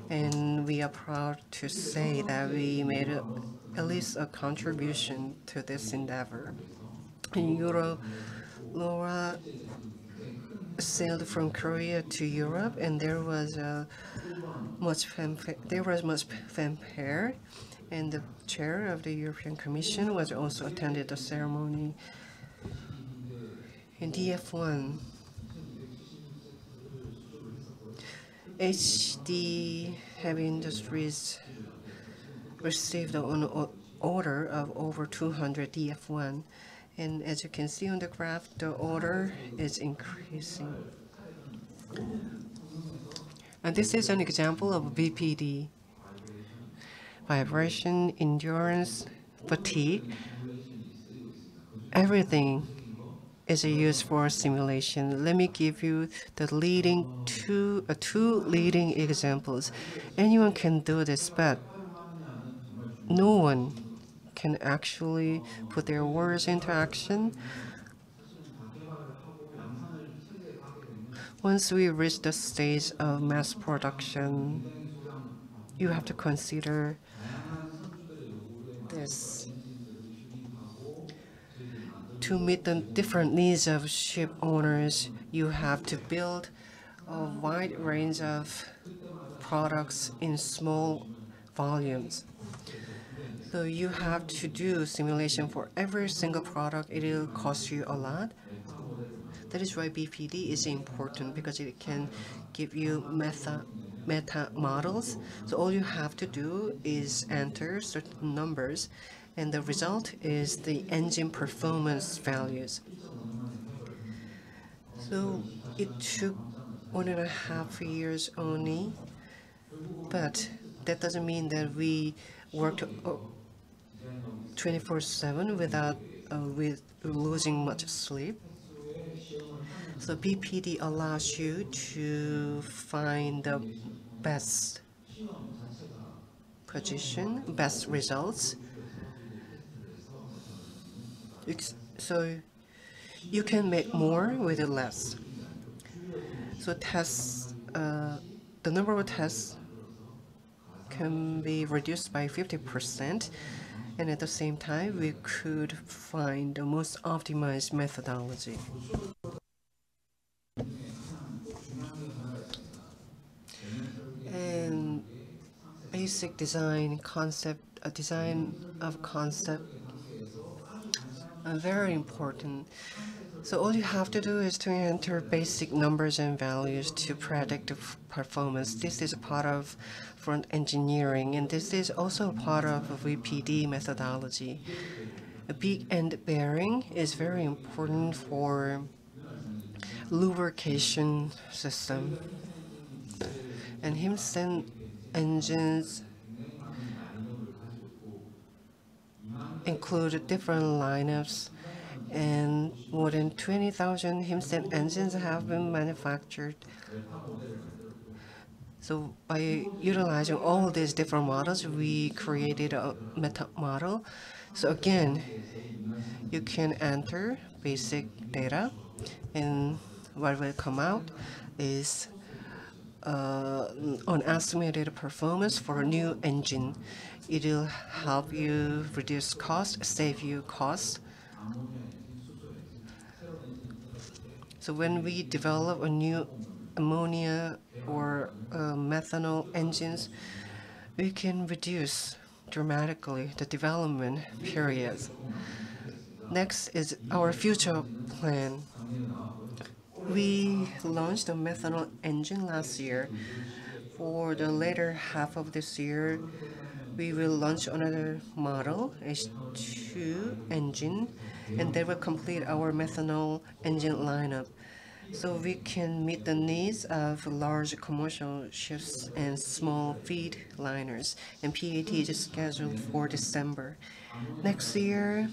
and we are proud to say that we made a, at least a contribution to this endeavor. In Euro, Laura sailed from Korea to Europe, and there was a much fanfare. There was much fanfare, and the chair of the European Commission was also attended the ceremony. In DF1, HD Heavy Industries received an order of over 200 DF1, and as you can see on the graph, the order is increasing. And this is an example of VPD. Vibration, endurance, fatigue, everything is used for simulation. Let me give you the leading two, uh, two leading examples. Anyone can do this, but no one can actually put their words into action. Once we reach the stage of mass production, you have to consider this. To meet the different needs of ship owners, you have to build a wide range of products in small volumes. So you have to do simulation for every single product. It will cost you a lot. That is why VPD is important because it can give you meta meta models. So all you have to do is enter certain numbers, and the result is the engine performance values. So it took one and a half years only, but that doesn't mean that we worked 24/7 without uh, with losing much sleep. So VPD allows you to find the best position, best results. So you can make more with less. So tests, uh, the number of tests can be reduced by 50%, and at the same time, we could find the most optimized methodology. And basic design concept, a design of concept, very important. So all you have to do is to enter basic numbers and values to predict performance. This is a part of front engineering, and this is also part of VPD methodology. A big end bearing is very important for lubrication system. And Himsen engines include different lineups and more than 20,000 Himsen engines have been manufactured. So by utilizing all these different models, we created a meta model. So again, you can enter basic data, and what will come out is uh, an estimated performance for a new engine. It will help you reduce cost, save you cost. So when we develop a new ammonia or uh, methanol engines, we can reduce dramatically the development periods. Next is our future plan. We launched a methanol engine last year. For the later half of this year, we will launch another model, H2 engine, and that will complete our methanol engine lineup. So we can meet the needs of large commercial ships and small feed liners. And PAT is scheduled for December. Next year,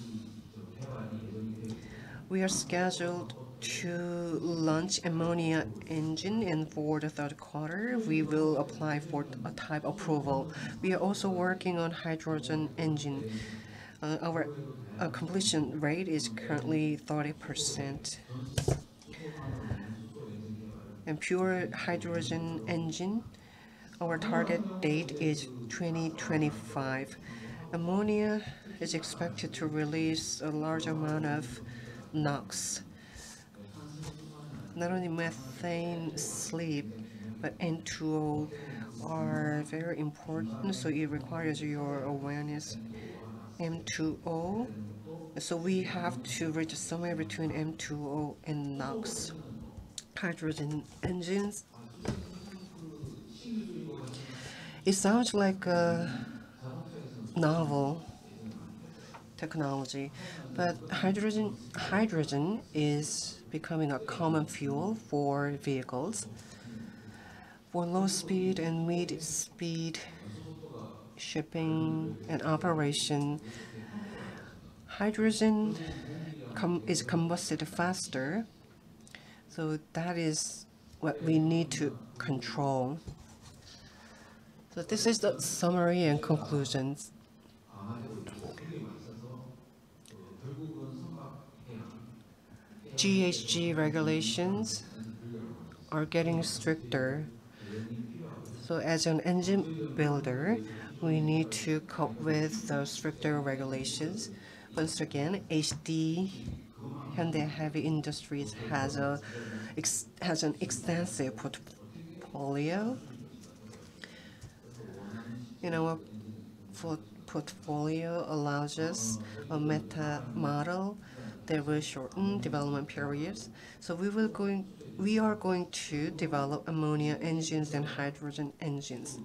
we are scheduled to launch ammonia engine and for the third quarter we will apply for a type approval. We are also working on hydrogen engine. Uh, our uh, completion rate is currently 30%. And pure hydrogen engine, our target date is 2025. Ammonia is expected to release a large amount of NOx not only methane, slip, but N2O are very important, so it requires your awareness. N2O, so we have to reach somewhere between N2O and NOx. Hydrogen engines. It sounds like a novel technology, but hydrogen hydrogen is becoming a common fuel for vehicles. For low speed and mid speed shipping and operation, hydrogen com- is combusted faster. So that is what we need to control. So this is the summary and conclusions. GHG regulations are getting stricter. So as an engine builder, we need to cope with the stricter regulations. Once again, HD Hyundai Heavy Industries has a has an extensive portfolio. You know, our portfolio allows us a meta model that will shorten mm, development periods. So we will going we are going to develop ammonia engines and hydrogen engines.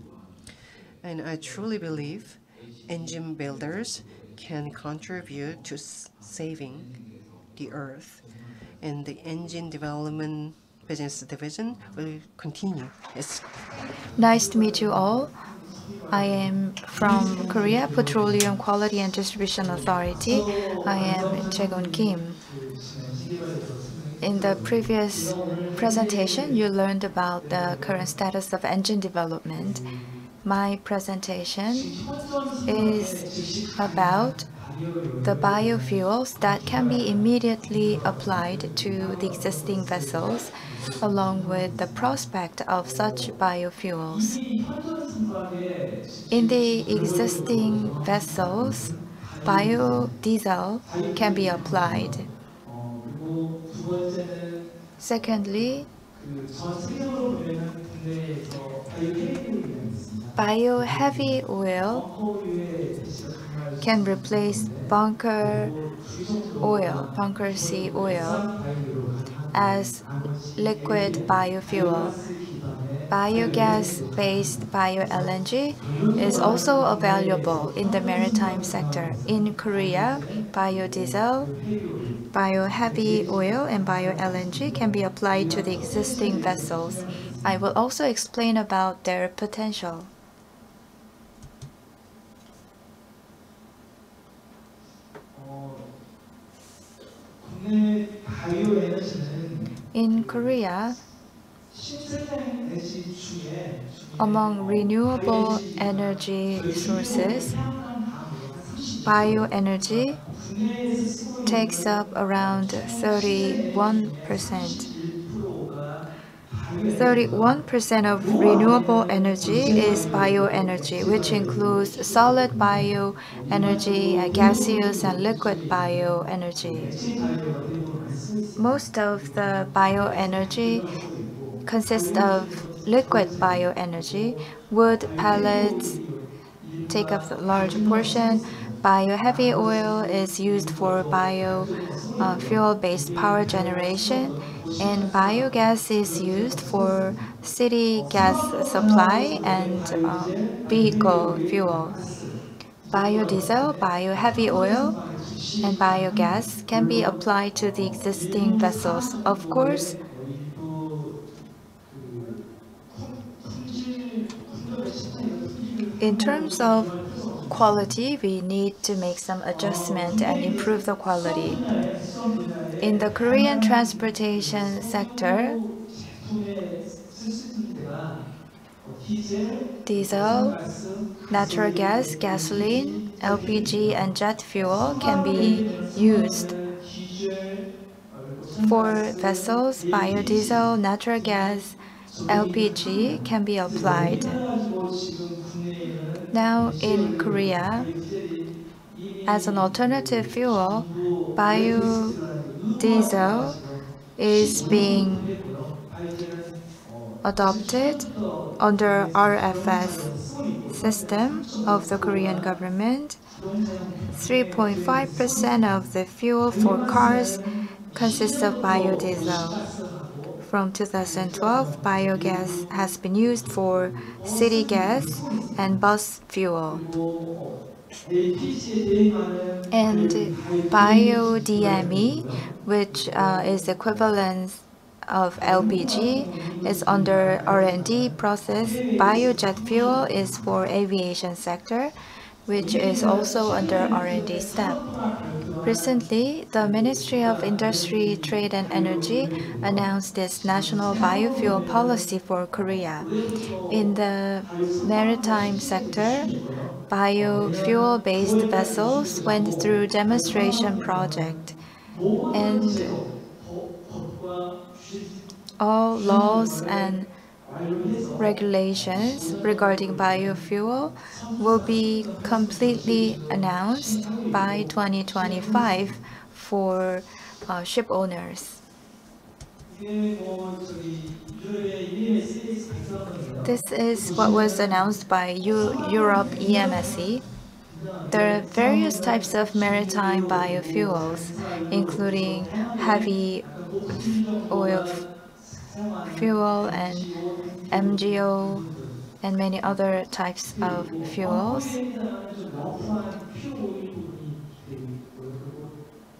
And I truly believe engine builders can contribute to saving the earth. And the engine development business division will continue its Nice to meet you all. I am from Korea Petroleum Quality and Distribution Authority. I am Jaegon Kim. In the previous presentation, you learned about the current status of engine development. My presentation is about the biofuels that can be immediately applied to the existing vessels, along with the prospect of such biofuels. In the existing vessels, biodiesel can be applied. Secondly, bio-heavy oil can replace bunker oil, bunker C oil, as liquid biofuel. Biogas-based bio-LNG is also available in the maritime sector. In Korea, biodiesel, bio-heavy oil, and bio-LNG can be applied to the existing vessels. I will also explain about their potential. In Korea, among renewable energy sources, bioenergy takes up around 31%. 31% of renewable energy is bioenergy, which includes solid bioenergy, gaseous and liquid bioenergy. Most of the bioenergy consists of liquid bioenergy. Wood pellets take up a large portion. Bio-heavy oil is used for biofuel-based power generation, and biogas is used for city gas supply and um, vehicle fuel. Biodiesel, bio-heavy oil, and biogas can be applied to the existing vessels. Of course, in terms of quality, we need to make some adjustment and improve the quality. In the Korean transportation sector, diesel, natural gas, gasoline, LPG, and jet fuel can be used. For vessels, biodiesel, natural gas, LPG can be applied. Now in Korea, as an alternative fuel, biodiesel is being adopted under RFS system of the Korean government. 3.5% of the fuel for cars consists of biodiesel. From 2012, biogas has been used for city gas and bus fuel. And bio-DME, which uh, is equivalent of LPG, is under R&D process. Biojet fuel is for aviation sector, which is also under R&D step. Recently, the Ministry of Industry, Trade and Energy announced its national biofuel policy for Korea. In the maritime sector, biofuel-based vessels went through demonstration project and all laws and regulations regarding biofuel will be completely announced by 2025 for uh, ship owners. This is what was announced by U Europe EMSA. There are various types of maritime biofuels, including heavy oil fuel and MGO and many other types of fuels.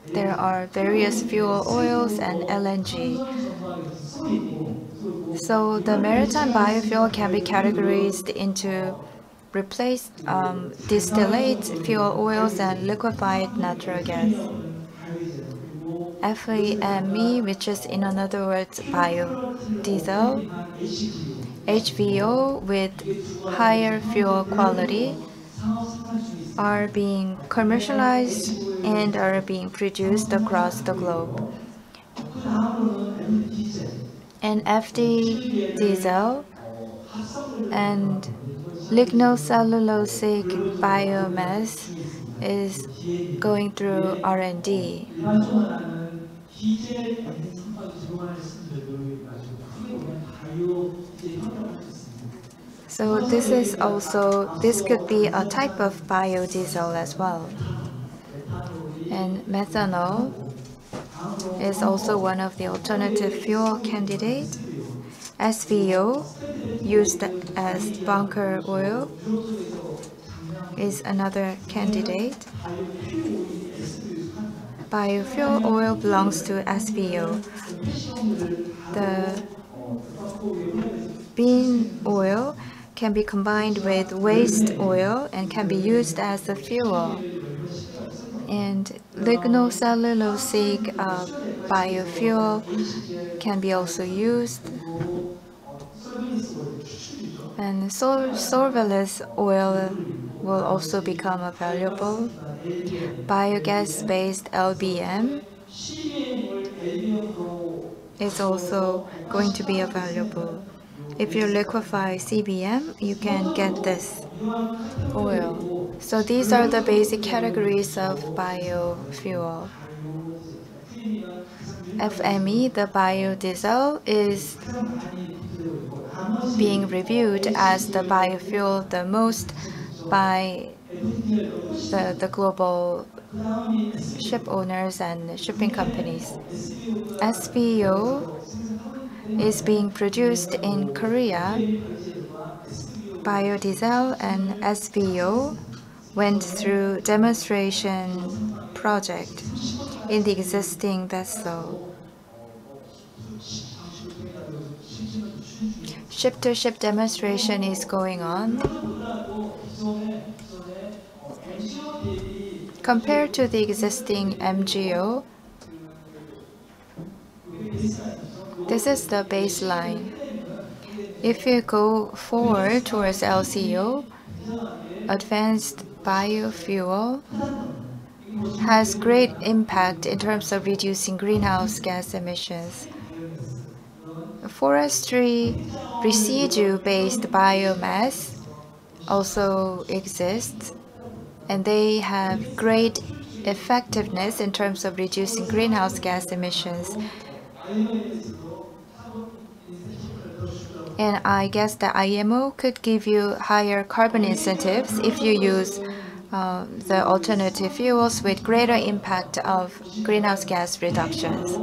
There are various fuel oils and LNG. So the maritime biofuel can be categorized into replaced um, distillate fuel oils and liquefied natural gas. FAME, which is in other words biodiesel, HVO with higher fuel quality are being commercialized and are being produced across the globe. And FT diesel and lignocellulosic biomass is going through R&D. So this is also, this could be a type of biodiesel as well. And methanol is also one of the alternative fuel candidate. SVO, used as bunker oil, is another candidate. Biofuel oil belongs to SVO. The bean oil can be combined with waste oil and can be used as a fuel. And lignocellulosic uh, biofuel can be also used. And sol solvolysis oil will also become available. Biogas-based LBM is also going to be available. If you liquefy CBM, you can get this oil. So these are the basic categories of biofuel. FME, the biodiesel, is being reviewed as the biofuel the most by the, the global ship owners and shipping companies. SVO is being produced in Korea. Biodiesel and SVO went through demonstration project in the existing vessel. Ship-to-ship -ship demonstration is going on. Compared to the existing MGO, this is the baseline. If you go forward towards LCO, advanced biofuel has great impact in terms of reducing greenhouse gas emissions. Forestry residue-based biomass also exists, and they have great effectiveness in terms of reducing greenhouse gas emissions. And I guess the IMO could give you higher carbon incentives if you use uh, the alternative fuels with greater impact of greenhouse gas reductions.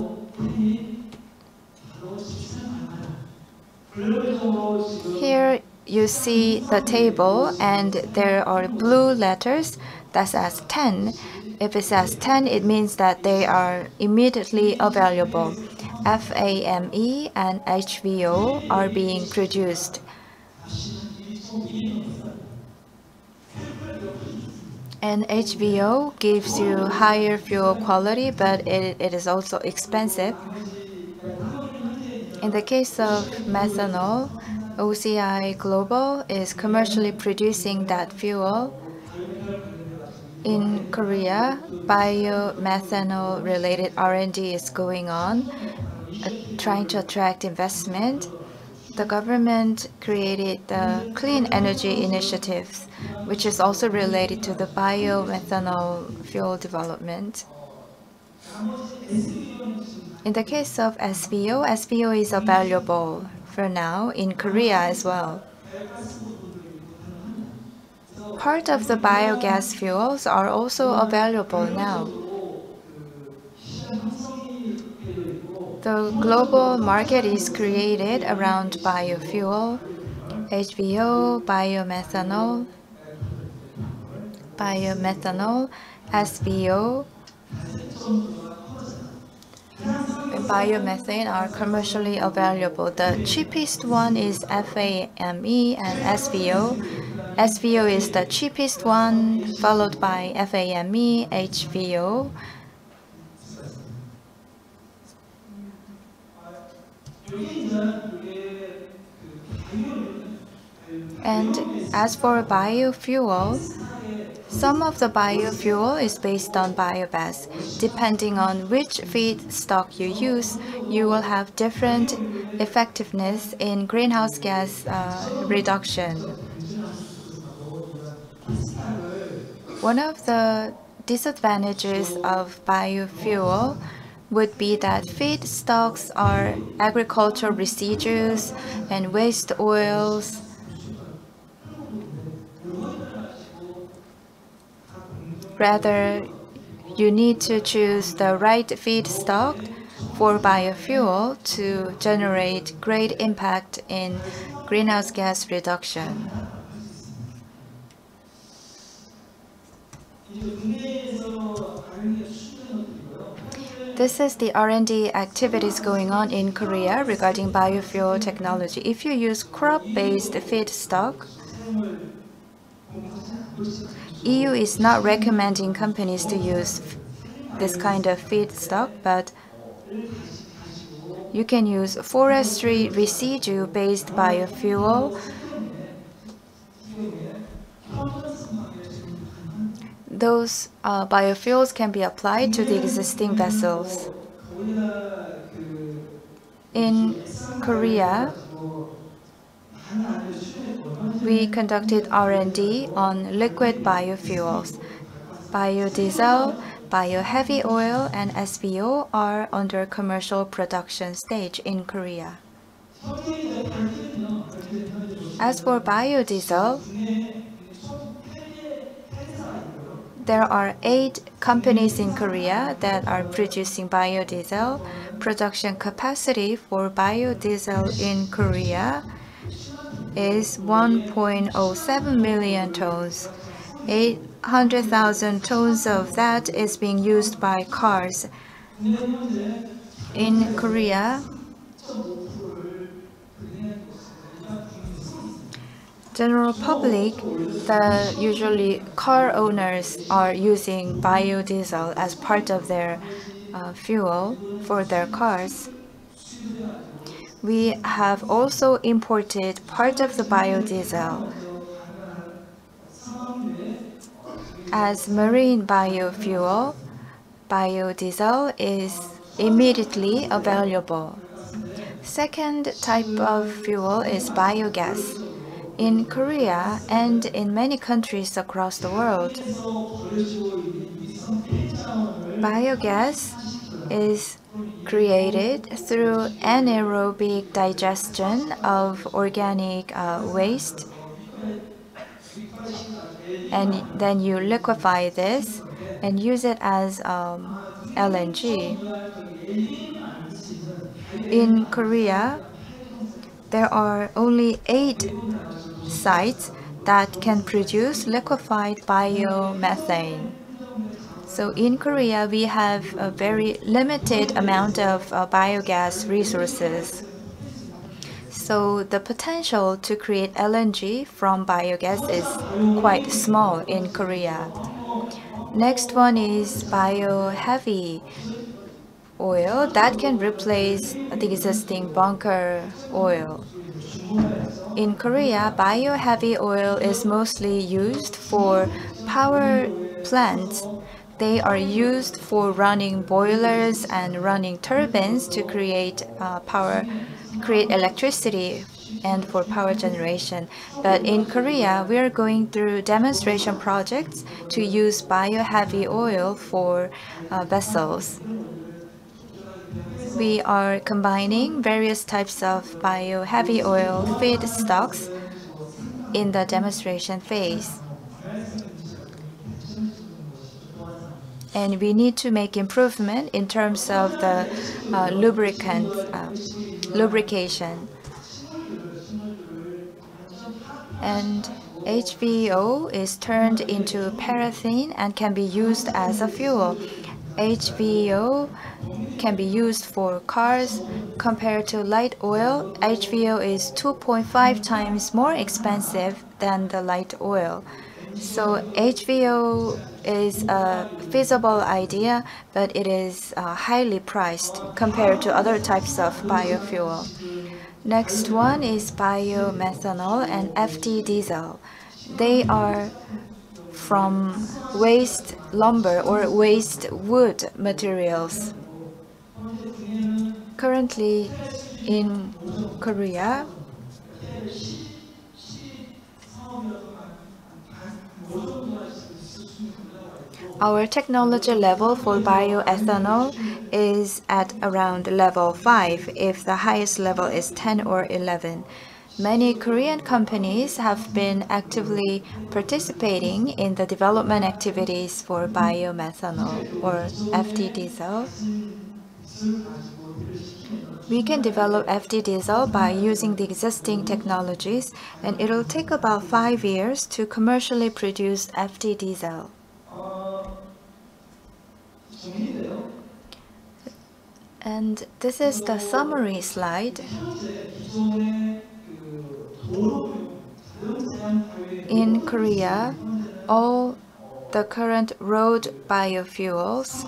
You see the table and there are blue letters that says 10. If it says 10, it means that they are immediately available. FAME and HVO are being produced. And HVO gives you higher fuel quality, but it, it is also expensive. In the case of methanol, OCI Global is commercially producing that fuel. In Korea, biomethanol related R&D is going on, uh, trying to attract investment. The government created the Clean Energy Initiatives, which is also related to the biomethanol fuel development. In the case of SVO, SVO is available for now in Korea as well. Part of the biogas fuels are also available now. The global market is created around biofuel, HVO, biomethanol, biomethanol, SVO, biomethane are commercially available. The cheapest one is FAME and SVO. SVO is the cheapest one, followed by FAME, HVO. And as for biofuel, some of the biofuel is based on biomass. Depending on which feedstock you use, you will have different effectiveness in greenhouse gas uh, reduction. One of the disadvantages of biofuel would be that feedstocks are agricultural residues and waste oils Rather, you need to choose the right feedstock for biofuel to generate great impact in greenhouse gas reduction. This is the R&D activities going on in Korea regarding biofuel technology. If you use crop-based feedstock, EU is not recommending companies to use this kind of feedstock, but you can use forestry residue-based biofuel. Those uh, biofuels can be applied to the existing vessels. In Korea, we conducted R&D on liquid biofuels. Biodiesel, bioheavy oil, and SVO are under commercial production stage in Korea. As for biodiesel, there are eight companies in Korea that are producing biodiesel. Production capacity for biodiesel in Korea is 1.07 million tons. 800,000 tons of that is being used by cars. In Korea, general public, the usually car owners are using biodiesel as part of their uh, fuel for their cars we have also imported part of the biodiesel as marine biofuel. Biodiesel is immediately available. Second type of fuel is biogas. In Korea and in many countries across the world, biogas is created through anaerobic digestion of organic uh, waste. And then you liquefy this and use it as um, LNG. In Korea, there are only eight sites that can produce liquefied biomethane. So in Korea, we have a very limited amount of uh, biogas resources. So the potential to create LNG from biogas is quite small in Korea. Next one is bio-heavy oil that can replace the existing bunker oil. In Korea, bio-heavy oil is mostly used for power plants they are used for running boilers and running turbines to create uh, power, create electricity and for power generation. But in Korea, we are going through demonstration projects to use bio-heavy oil for uh, vessels. We are combining various types of bio-heavy oil feedstocks in the demonstration phase. And we need to make improvement in terms of the uh, lubricant uh, lubrication and HVO is turned into paraffin and can be used as a fuel. HVO can be used for cars compared to light oil. HVO is 2.5 times more expensive than the light oil. So HVO is a feasible idea, but it is uh, highly priced compared to other types of biofuel. Next one is biomethanol and FT diesel. They are from waste lumber or waste wood materials. Currently in Korea, Our technology level for bioethanol is at around level 5 if the highest level is 10 or 11. Many Korean companies have been actively participating in the development activities for biomethanol or FT diesel. We can develop FT diesel by using the existing technologies and it'll take about five years to commercially produce FT diesel. And this is the summary slide. In Korea, all the current road biofuels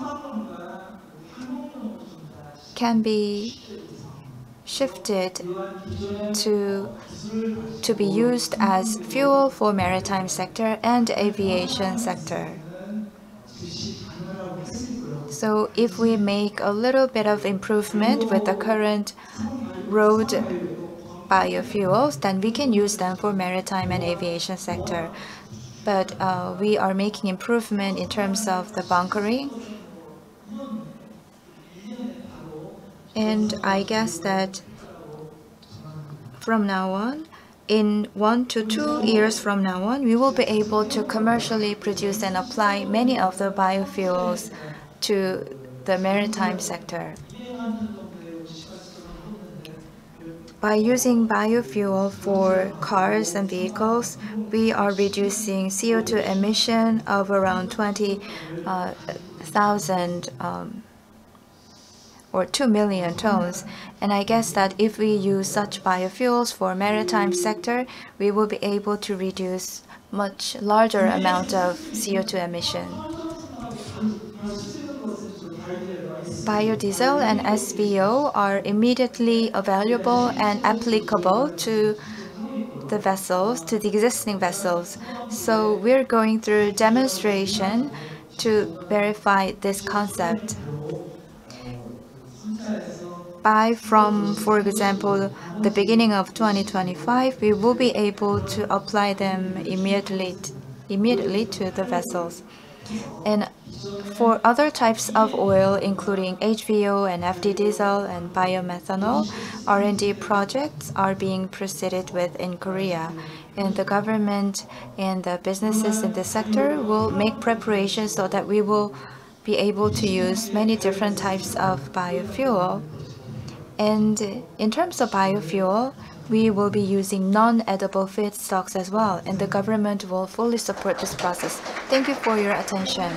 can be shifted to to be used as fuel for maritime sector and aviation sector. So if we make a little bit of improvement with the current road biofuels, then we can use them for maritime and aviation sector. But uh, we are making improvement in terms of the bunkering. And I guess that from now on, in one to two years from now on, we will be able to commercially produce and apply many of the biofuels to the maritime sector. By using biofuel for cars and vehicles, we are reducing CO2 emission of around 20,000 uh, um, or 2 million tons. And I guess that if we use such biofuels for maritime sector, we will be able to reduce much larger amount of CO2 emission. biodiesel and SVO are immediately available and applicable to the vessels, to the existing vessels. So we're going through demonstration to verify this concept. By from, for example, the beginning of 2025, we will be able to apply them immediately, immediately to the vessels. And for other types of oil, including HVO and FT diesel and biomethanol, R&D projects are being proceeded with in Korea. And the government and the businesses in the sector will make preparations so that we will be able to use many different types of biofuel. And in terms of biofuel, we will be using non-edible feedstocks as well, and the government will fully support this process. Thank you for your attention.